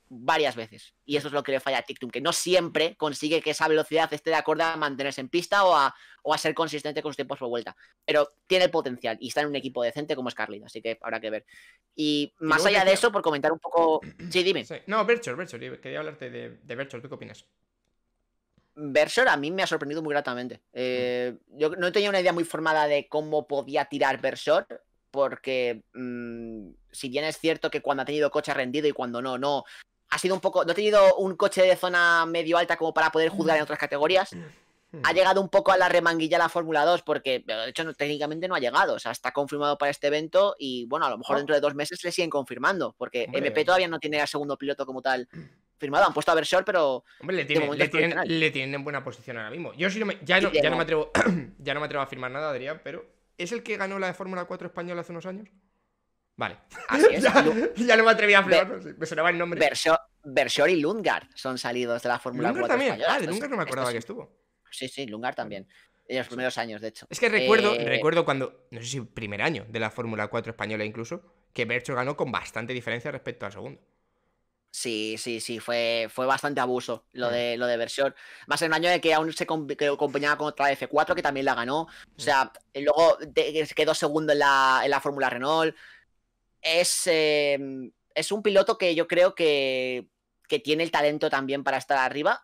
varias veces. Y eso es lo que le falla a TikTok, que no siempre consigue que esa velocidad esté de acuerdo a mantenerse en pista o a, o a ser consistente con sus tiempos por vuelta. Pero tiene el potencial y está en un equipo decente como Scarlett, así que habrá que ver. Y más allá de eso, por comentar un poco. Sí, dime. No, Berchor, Berchor, quería hablarte de, de ¿tú qué opinas? Bershore a mí me ha sorprendido muy gratamente. Eh, yo no tenía una idea muy formada de cómo podía tirar Bershore, porque mm, si bien es cierto que cuando ha tenido coche ha rendido y cuando no, no, ha sido un poco. No ha tenido un coche de zona medio alta como para poder juzgar en otras categorías. Ha llegado un poco a la remanguilla la Fórmula 2 porque, de hecho, técnicamente no ha llegado. O sea, está confirmado para este evento y, bueno, a lo mejor oh. dentro de dos meses le siguen confirmando porque MP todavía no tiene al segundo piloto como tal firmado. Han puesto a Bershore, pero. Hombre, le tienen, le, tienen, en buena posición ahora mismo. Yo sí no me, ya, no, ya, no me atrevo, ya no me atrevo a afirmar nada, Adrián, pero ¿es el que ganó la de Fórmula 4 española hace unos años? Vale. Así es. ya, no me atreví a afirmar, me sonaba el nombre. Bershore, y Lundgaard son salidos de la Fórmula 4 también. ah, de Lundgaard no me acordaba que estuvo. Sí, sí, Lundgaard también. En los primeros años, de hecho. Es que recuerdo, eh, recuerdo cuando, no sé si primer año de la Fórmula 4 española incluso, que Bershore ganó con bastante diferencia respecto al segundo. Sí, sí, sí, fue, fue bastante abuso lo mm. de, lo de Bershore. Más en un año de que aún se acompañaba con otra F4 que también la ganó. O mm. sea, luego quedó segundo en la, en la Fórmula Renault es, em, es un piloto que yo creo que, tiene el talento también para estar arriba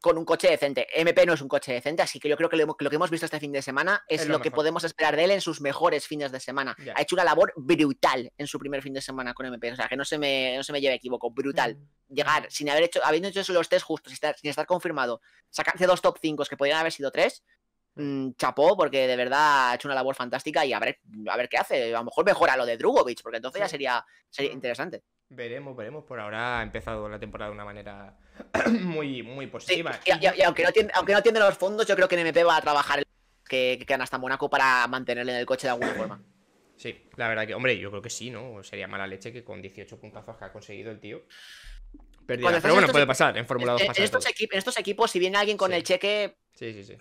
con un coche decente. MP no es un coche decente, así que yo creo que lo, que hemos visto este fin de semana es, lo, que podemos esperar de él en sus mejores fines de semana. Ha hecho una labor brutal en su primer fin de semana con MP, o sea, que no se me, no se me lleve equivoco, brutal. Mm. Llegar sin haber hecho, habiendo hecho los test justos, sin estar, sin estar confirmado, sacarse dos top 5 que podrían haber sido tres, Mm, chapó, porque de verdad ha hecho una labor fantástica y a ver, a ver qué hace. A lo mejor mejora lo de Drugovic, porque entonces ya sería, sería interesante. Veremos, veremos. Por ahora ha empezado la temporada de una manera muy, muy positiva. y, aunque, no tiene, aunque no tiene los fondos, yo creo que en MP va a trabajar que, que hasta Monaco para mantenerle en el coche de alguna forma. Sí, la verdad que, hombre, yo creo que sí, ¿no? Sería mala leche que con 18 puntazos que ha conseguido el tío. Pero bueno, puede pasar, en Fórmula 2 en, estos en, estos equipos, si viene alguien con el cheque. Sí, sí, sí.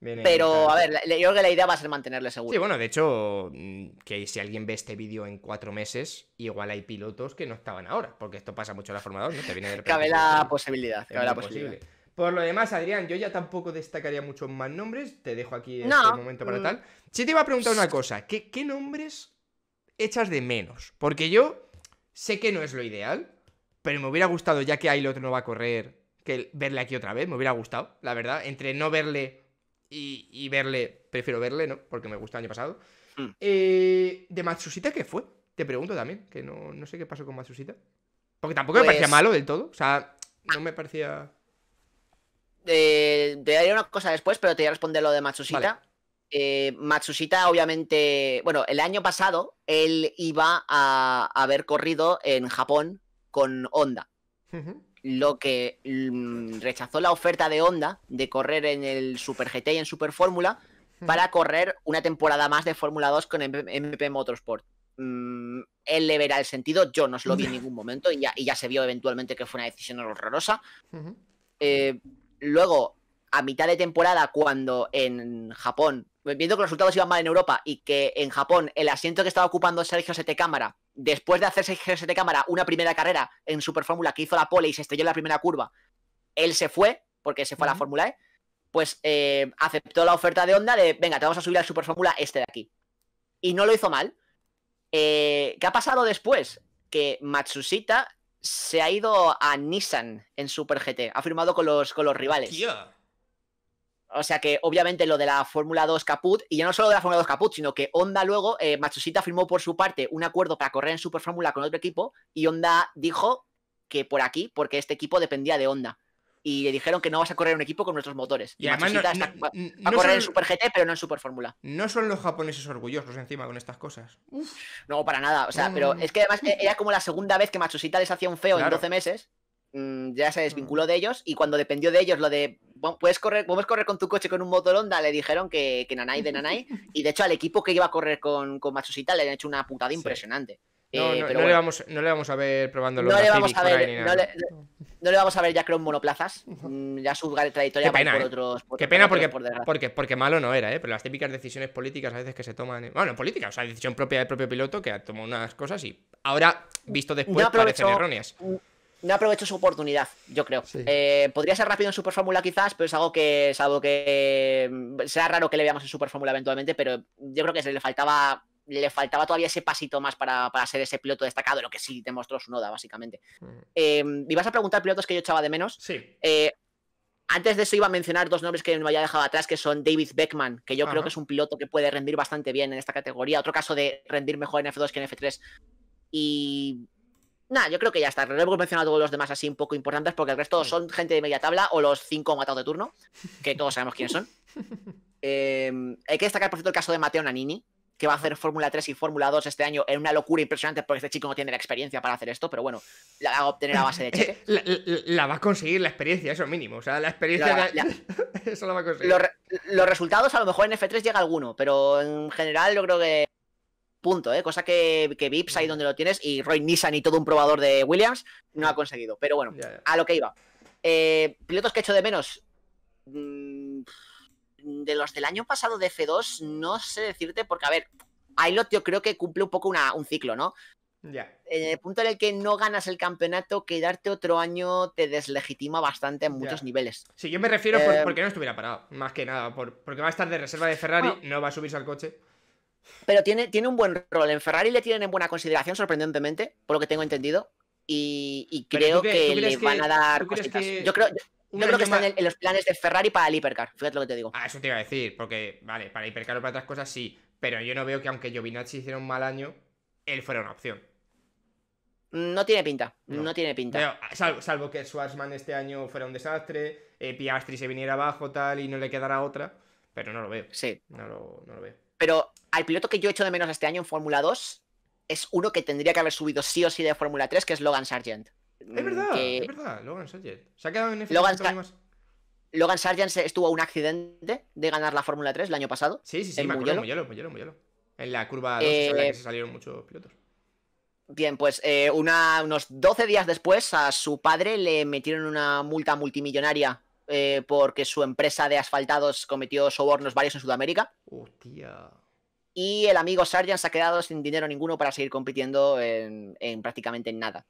Pero, a ver, yo creo que la idea va a ser mantenerle seguro. Sí, bueno, de hecho, mm, que si alguien ve este vídeo en cuatro meses, igual hay pilotos que no estaban ahora, porque esto pasa mucho en la Fórmula 2, ¿no? Te viene de cabe la posibilidad, cabe la posibilidad. Por lo demás, Adrián, yo ya tampoco destacaría muchos más nombres, te dejo aquí este momento para mm. tal. Sí te iba a preguntar una cosa, ¿qué, ¿qué nombres echas de menos? Porque yo sé que no es lo ideal, pero me hubiera gustado, ya que Ailot no va a correr, que verle aquí otra vez, me hubiera gustado, la verdad, entre no verle y, verle, prefiero verle, ¿no? Porque me gustó el año pasado. Mm. Eh, ¿De Matsushita qué fue? Te pregunto también, que no, sé qué pasó con Matsushita. Porque tampoco me parecía pues malo del todo. O sea, no me parecía. te daré una cosa después, pero te voy a responder lo de Matsushita. Eh, Matsushita, obviamente, bueno, el año pasado él iba a haber corrido en Japón con Honda. Lo que mm, rechazó la oferta de Honda de correr en el Super GT y en Super Fórmula para correr una temporada más de Fórmula 2 con MP Motorsport. Mm, él le verá el sentido, yo no se lo vi en ningún momento y ya, se vio eventualmente que fue una decisión horrorosa. Eh, luego, a mitad de temporada, cuando en Japón viendo que los resultados iban mal en Europa y que en Japón el asiento que estaba ocupando Sergio Sete Cámara, después de hacer Sergio Sete Cámara una primera carrera en Super Fórmula que hizo la pole y se estrelló en la primera curva, él se fue, porque se fue a la Fórmula E, pues eh, aceptó la oferta de Honda de, venga, te vamos a subir al Super Fórmula este de aquí. Y no lo hizo mal. Eh, ¿Qué ha pasado después? Que Matsushita se ha ido a Nissan en Super GT, ha firmado con los, con los rivales. O sea que obviamente lo de la Fórmula 2 Caput, y ya no solo de la Fórmula 2 Caput, sino que Honda luego, eh, Matsushita firmó por su parte un acuerdo para correr en Super Fórmula con otro equipo, y Honda dijo que por aquí, porque este equipo dependía de Honda. Y le dijeron que no vas a correr un equipo con nuestros motores. Y, además va, a correr en Super GT, pero no en Super Fórmula. No son los japoneses orgullosos encima con estas cosas. No, para nada. O sea, pero es que además e-, era como la segunda vez que Matsushita les hacía un feo en 12 meses. Mm, ya se desvinculó de ellos y cuando dependió de ellos lo de puedes correr, puedes correr con tu coche con un motor Honda, le dijeron que, que nanay de nanay y de hecho al equipo que iba a correr con, con Matsusita le han hecho una putada impresionante. No, eh, no, le vamos, no, le vamos, a ver probando no le vamos a ver, no, le, vamos a ver ya creo en monoplazas. Mm, ya su trayectoria por ¿eh? otros. Qué pena porque, porque, porque malo no era, ¿eh? Pero las típicas decisiones políticas a veces que se toman. Bueno, políticas, o sea, decisión propia del propio piloto que ha tomado unas cosas y ahora, visto después, parecen erróneas no aprovecho su oportunidad, yo creo. Eh, podría ser rápido en Super Fórmula quizás, pero es algo que es algo que mm, será raro que le veamos en Super Fórmula eventualmente, pero yo creo que se le faltaba le faltaba todavía ese pasito más para, ser ese piloto destacado, lo que sí demostró su noda, básicamente. Mm. Eh, y vas a preguntar pilotos que yo echaba de menos. Sí. Eh, antes de eso iba a mencionar dos nombres que me había dejado atrás, que son David Beckman, que yo creo que es un piloto que puede rendir bastante bien en esta categoría. Otro caso de rendir mejor en F2 que en F3. Y Nada, yo creo que ya está. Le hemos mencionado a todos los demás así un poco importantes porque el resto son gente de media tabla o los cinco matados de turno, que todos sabemos quiénes son. Em, hay que destacar, por cierto, el caso de Mateo Nanini, que va a hacer Fórmula 3 y Fórmula 2 este año en una locura impresionante porque este chico no tiene la experiencia para hacer esto, pero bueno, la va a obtener a base de cheque. La, va a conseguir la experiencia, eso mínimo. O sea, la experiencia. eso lo va a conseguir. los resultados, a lo mejor en F3 llega alguno, pero en general yo creo que punto, ¿eh? Cosa que, que Vips, ahí donde lo tienes, y Roy Nissan y todo un probador de Williams, no ha conseguido. Pero bueno, a lo que iba. Eh, pilotos que he hecho de menos. Mm, de los del año pasado de F2, no sé decirte, porque, a ver, Ailot yo creo que cumple un poco una, un ciclo, ¿no? Ya. En el punto en el que no ganas el campeonato, quedarte otro año te deslegitima bastante en muchos niveles. Sí, yo me refiero eh, porque no estuviera parado, más que nada, porque va a estar de reserva de Ferrari, no va a subirse al coche. Pero tiene, tiene un buen rol. En Ferrari le tienen en buena consideración, sorprendentemente, por lo que tengo entendido. Y, creo que, le van a dar cositas. Yo creo, que están en, los planes de Ferrari para el Hipercar. Fíjate lo que te digo. Ah, eso te iba a decir. Porque, vale, para Hipercar o para otras cosas sí. Pero yo no veo que aunque Giovinazzi hiciera un mal año, él fuera una opción. No tiene pinta, no, tiene pinta. salvo, que Schwarzman este año fuera un desastre, eh, Piastri se viniera abajo tal y no le quedara otra, pero no lo veo. Sí. No lo, no lo veo. Al piloto que yo he hecho de menos este año en Fórmula 2 es uno que tendría que haber subido sí o sí de Fórmula 3, que es Logan Sargent. Es verdad, es verdad, Logan Sargent. Se ha quedado en F3 Logan, Logan Sargent estuvo a un accidente de ganar la Fórmula 3 el año pasado. Sí, sí, sí, me acuerdo, muy muy En la curva 2 eh, que se salieron muchos pilotos. Bien, pues eh, unos 12 días después a su padre le metieron una multa multimillonaria eh, porque su empresa de asfaltados cometió sobornos varios en Sudamérica. Hostia. Y el amigo Sargent se ha quedado sin dinero ninguno para seguir compitiendo en, prácticamente nada.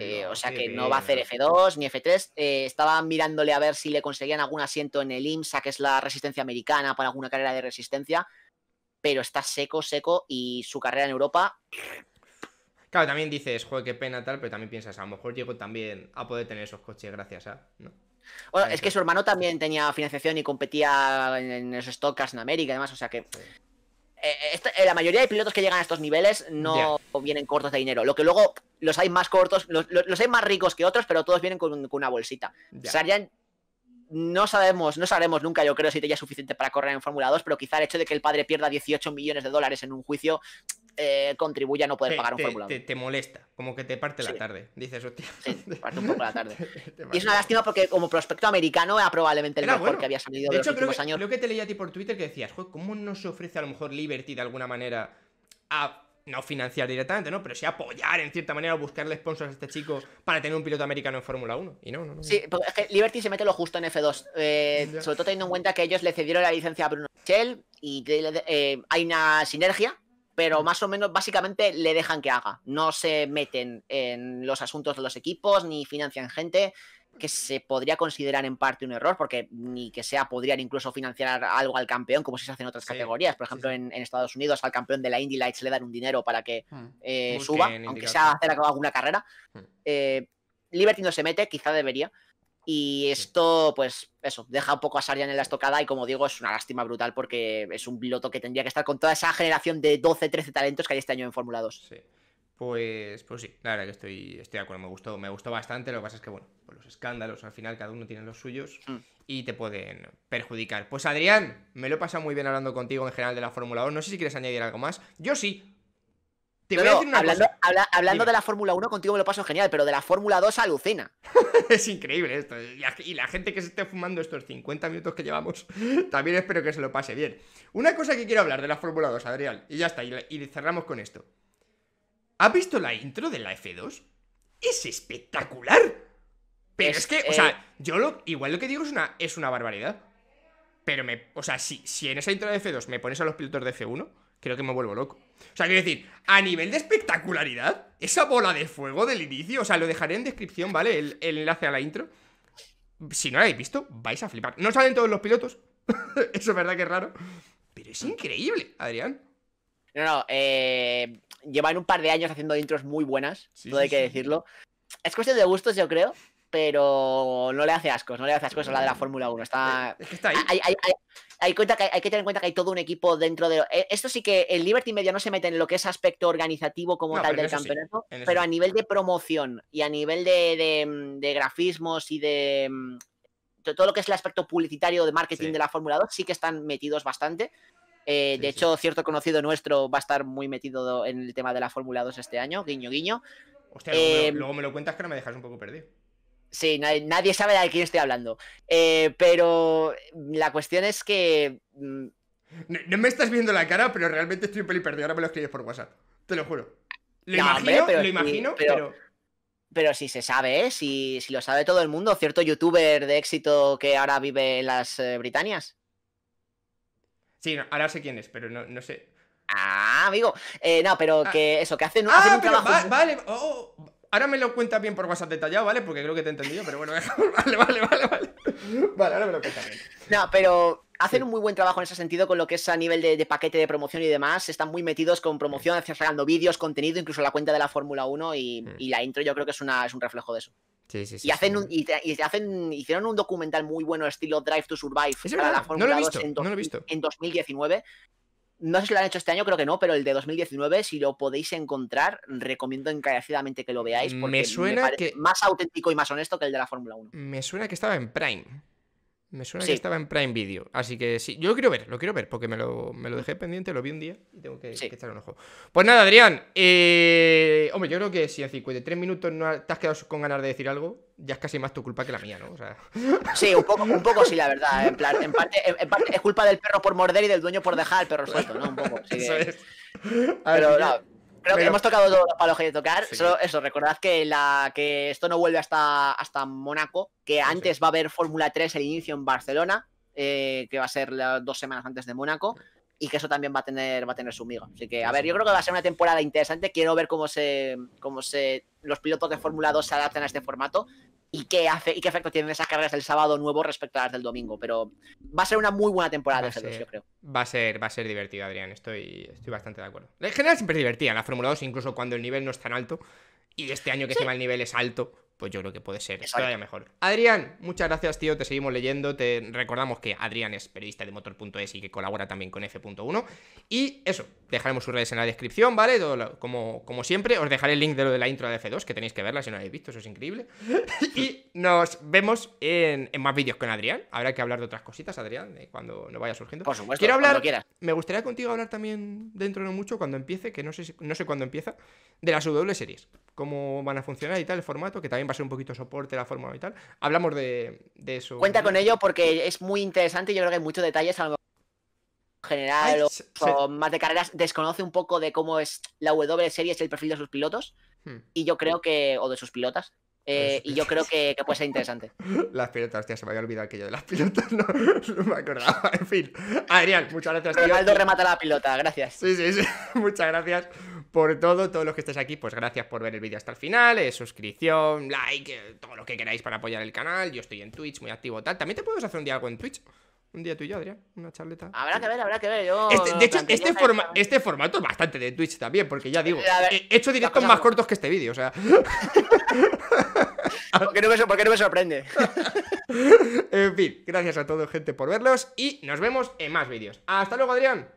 Eh, o sea que no va a hacer F2 ni F3. Eh, estaba mirándole a ver si le conseguían algún asiento en el IMSA, que es la resistencia americana, para alguna carrera de resistencia. Pero está seco, seco y su carrera en Europa. Claro, también dices, joder, qué pena tal, pero también piensas, a lo mejor llego también a poder tener esos coches gracias a. ¿no? Bueno, es que su hermano también tenía financiación y competía en, esos stock en América y demás, o sea que. Eh, eh, la mayoría de pilotos que llegan a estos niveles no vienen cortos de dinero. Lo que luego los hay más cortos, los, hay más ricos que otros, pero todos vienen con, una bolsita. Sarjan no sabemos, no sabremos nunca, yo creo, si te ya suficiente para correr en Fórmula 2, pero quizá el hecho de que el padre pierda 18 millones de dólares en un juicio eh, contribuye a no poder pagar un Fórmula 2. Te, molesta, como que te parte la tarde, dices, hostia. Sí, te parte un poco la tarde. y es una lástima porque como prospecto americano era probablemente el mejor que había salido de, hecho, los últimos años. Creo que te leía a ti por Twitter que decías, ¿cómo no se ofrece a lo mejor Liberty de alguna manera a no financiar directamente, ¿no? Pero sí apoyar en cierta manera o buscarle sponsors a este chico para tener un piloto americano en Fórmula 1. Y no, no, no. Sí, porque es que Liberty se mete lo justo en F2. Eh, sobre todo teniendo en cuenta que ellos le cedieron la licencia a Bruno Michel y eh, hay una sinergia, pero más o menos básicamente le dejan que haga. No se meten en los asuntos de los equipos ni financian gente que se podría considerar en parte un error, porque ni que sea podrían incluso financiar algo al campeón, como si se hace en otras categorías. Por ejemplo, En, Estados Unidos al campeón de la Indy Lights le dan un dinero para que hmm. eh, suba, aunque sea hacer alguna carrera. Hmm. Eh, Liberty no se mete, quizá debería. Y esto, pues, eso, deja un poco a Sarian en la estocada y como digo, es una lástima brutal porque es un piloto que tendría que estar con toda esa generación de 12, 13 talentos que hay este año en Fórmula 2. Sí. Pues, pues sí, la verdad que estoy, estoy de acuerdo, me gustó, me gustó bastante, lo que pasa es que, bueno, pues los escándalos, al final cada uno tiene los suyos mm. y te pueden perjudicar. Pues Adrián, me lo he pasado muy bien hablando contigo en general de la Fórmula 1, no sé si quieres añadir algo más, yo sí. Te voy a decir una hablando, cosa. hablando de la Fórmula 1 contigo me lo paso genial, pero de la Fórmula 2 alucina. es increíble esto, y la gente que se esté fumando estos 50 minutos que llevamos, también espero que se lo pase bien. Una cosa que quiero hablar de la Fórmula 2, Adrián, y ya está, y cerramos con esto. ¿Has visto la intro de la F2? Es espectacular. Pero es, que, o sea, yo lo, igual lo que digo es una, es una barbaridad. Pero me, o sea, si, si en esa intro de F2 me pones a los pilotos de F1, creo que me vuelvo loco. O sea, quiero decir, a nivel de espectacularidad, esa bola de fuego del inicio, o sea, lo dejaré en descripción, ¿vale? El, el enlace a la intro. Si no la habéis visto, vais a flipar. No salen todos los pilotos. Eso es verdad que es raro. Pero es increíble, Adrián. No, no, eh, llevan un par de años haciendo intros muy buenas, todo hay que decirlo. Es cuestión de gustos, yo creo, pero no le hace ascos, no le hace ascos a la de la Fórmula 1. Está... Es que está ahí. Hay, que, hay, que tener en cuenta que hay todo un equipo dentro de. Eh, esto sí que el Liberty Media no se mete en lo que es aspecto organizativo como tal del campeonato, pero a nivel de promoción y a nivel de, grafismos y de mm, todo lo que es el aspecto publicitario de marketing de la Fórmula 2 sí que están metidos bastante. Eh, de hecho, cierto conocido nuestro va a estar muy metido en el tema de la Fórmula 2 este año, guiño, guiño. Hostia, eh, luego, me lo, cuentas que no me dejas un poco perdido. Sí, nadie, sabe de quién estoy hablando. Eh, pero la cuestión es que. Mm, no, me estás viendo la cara, pero realmente estoy un peli perdido. Ahora me lo escribes por WhatsApp. Te lo juro. Lo imagino, pero, lo imagino, pero... pero... si se sabe, ¿eh? Si, lo sabe todo el mundo, cierto youtuber de éxito que ahora vive en las Britanias. Sí, ahora sé quién es, pero no, no sé. Ah, amigo. Eh, no, pero ah. que eso, que hacen, ah, un trabajo. vale, oh, ahora me lo cuenta bien por WhatsApp detallado, ¿vale? Porque creo que te he entendido, pero bueno, vale, vale, vale, vale. Vale, ahora me lo cuenta bien. No, pero hacen un muy buen trabajo en ese sentido con lo que es a nivel de, paquete de promoción y demás. Están muy metidos con promoción, sacando vídeos, contenido, incluso la cuenta de la Fórmula 1 y, mm. y, la intro yo creo que es, una, es un reflejo de eso. Sí, sí, sí, y hacen, un, y, hacen hicieron un documental muy bueno estilo Drive to Survive para la Fórmula no 2 en, no lo he visto. en 2019. No sé si lo han hecho este año, creo que no, pero el de 2019, si lo podéis encontrar, recomiendo encarecidamente que lo veáis. Porque me suena que. Más auténtico y más honesto que el de la Fórmula 1. Me suena que estaba en Prime. Me suena que estaba en Prime Video. Así que sí, yo lo quiero ver, lo quiero ver, porque me lo, me lo dejé pendiente, lo vi un día y tengo que, echar un ojo. Pues nada, Adrián. Eh, hombre, yo creo que si en 53 minutos no te has quedado con ganas de decir algo, ya es casi más tu culpa que la mía, ¿no? Sí, un poco, un poco sí, la verdad. En, plan, en, parte, en, parte, es culpa del perro por morder y del dueño por dejar el perro suelto, ¿no? Un poco. Eso es. Pero no, Creo que hemos tocado los palos que hay que tocar. Solo eso, recordad que, la, que esto no vuelve hasta, hasta Mónaco, que antes va a haber Fórmula 3 el inicio en Barcelona, eh, que va a ser dos semanas antes de Mónaco, y que eso también va a tener, va a tener su miga. Así que, a ver, yo creo que va a ser una temporada interesante. Quiero ver cómo se, cómo se los pilotos de Fórmula 2 se adaptan a este formato y qué, hace, y qué efecto tienen esas carreras del sábado nuevo respecto a las del domingo. Pero va a ser una muy buena temporada de yo creo. Va a ser, va a ser divertido, Adrián. Estoy, estoy bastante de acuerdo. En general siempre es divertida la Fórmula 2, incluso cuando el nivel no es tan alto. Y este año que encima el nivel es alto, pues yo creo que puede ser todavía mejor. Adrián, muchas gracias, tío. Te seguimos leyendo. Te recordamos que Adrián es periodista de motor.es y que colabora también con F.1. Y eso, dejaremos sus redes en la descripción, ¿vale? como, como siempre, os dejaré el link de lo de la intro de F2, que tenéis que verla si no la habéis visto, eso es increíble. y nos vemos en, más vídeos con Adrián. Habrá que hablar de otras cositas, Adrián, cuando nos vaya surgiendo. Por supuesto, Quiero hablar. Me gustaría contigo hablar también dentro de no mucho, cuando empiece, que no sé, no sé cuándo empieza, de las W series. Cómo van a funcionar y tal, el formato, que también va a ser un poquito soporte la fórmula y tal. Hablamos de, eso. Cuenta con ello porque es muy interesante y yo creo que hay muchos detalles a lo general o, más de carreras desconoce un poco de cómo es la W Series el perfil de sus pilotos hmm. y yo creo que o de sus pilotas eh, y yo creo que, puede ser interesante. Las pilotas, hostia, se me había olvidado aquello de las pilotas, no, me acordaba. En fin, Adrián, muchas gracias. Tío. Ronaldo remata la pilota, gracias. Sí, sí, sí. Muchas gracias por todo. Todos los que estéis aquí, pues gracias por ver el vídeo hasta el final. Eh, suscripción, like, eh, todo lo que queráis para apoyar el canal. Yo estoy en Twitch, muy activo tal. También te puedes hacer un día algo en Twitch. Un día tú y yo, Adrián, una charleta. Habrá que ver, habrá que ver. Yo este, de hecho, este, este, formato es bastante de Twitch también, porque ya digo, he hecho directos más cortos que este vídeo, o sea. ¿Por qué, no me, sorprende? en fin, gracias a todos, gente, por verlos y nos vemos en más vídeos. Hasta luego, Adrián.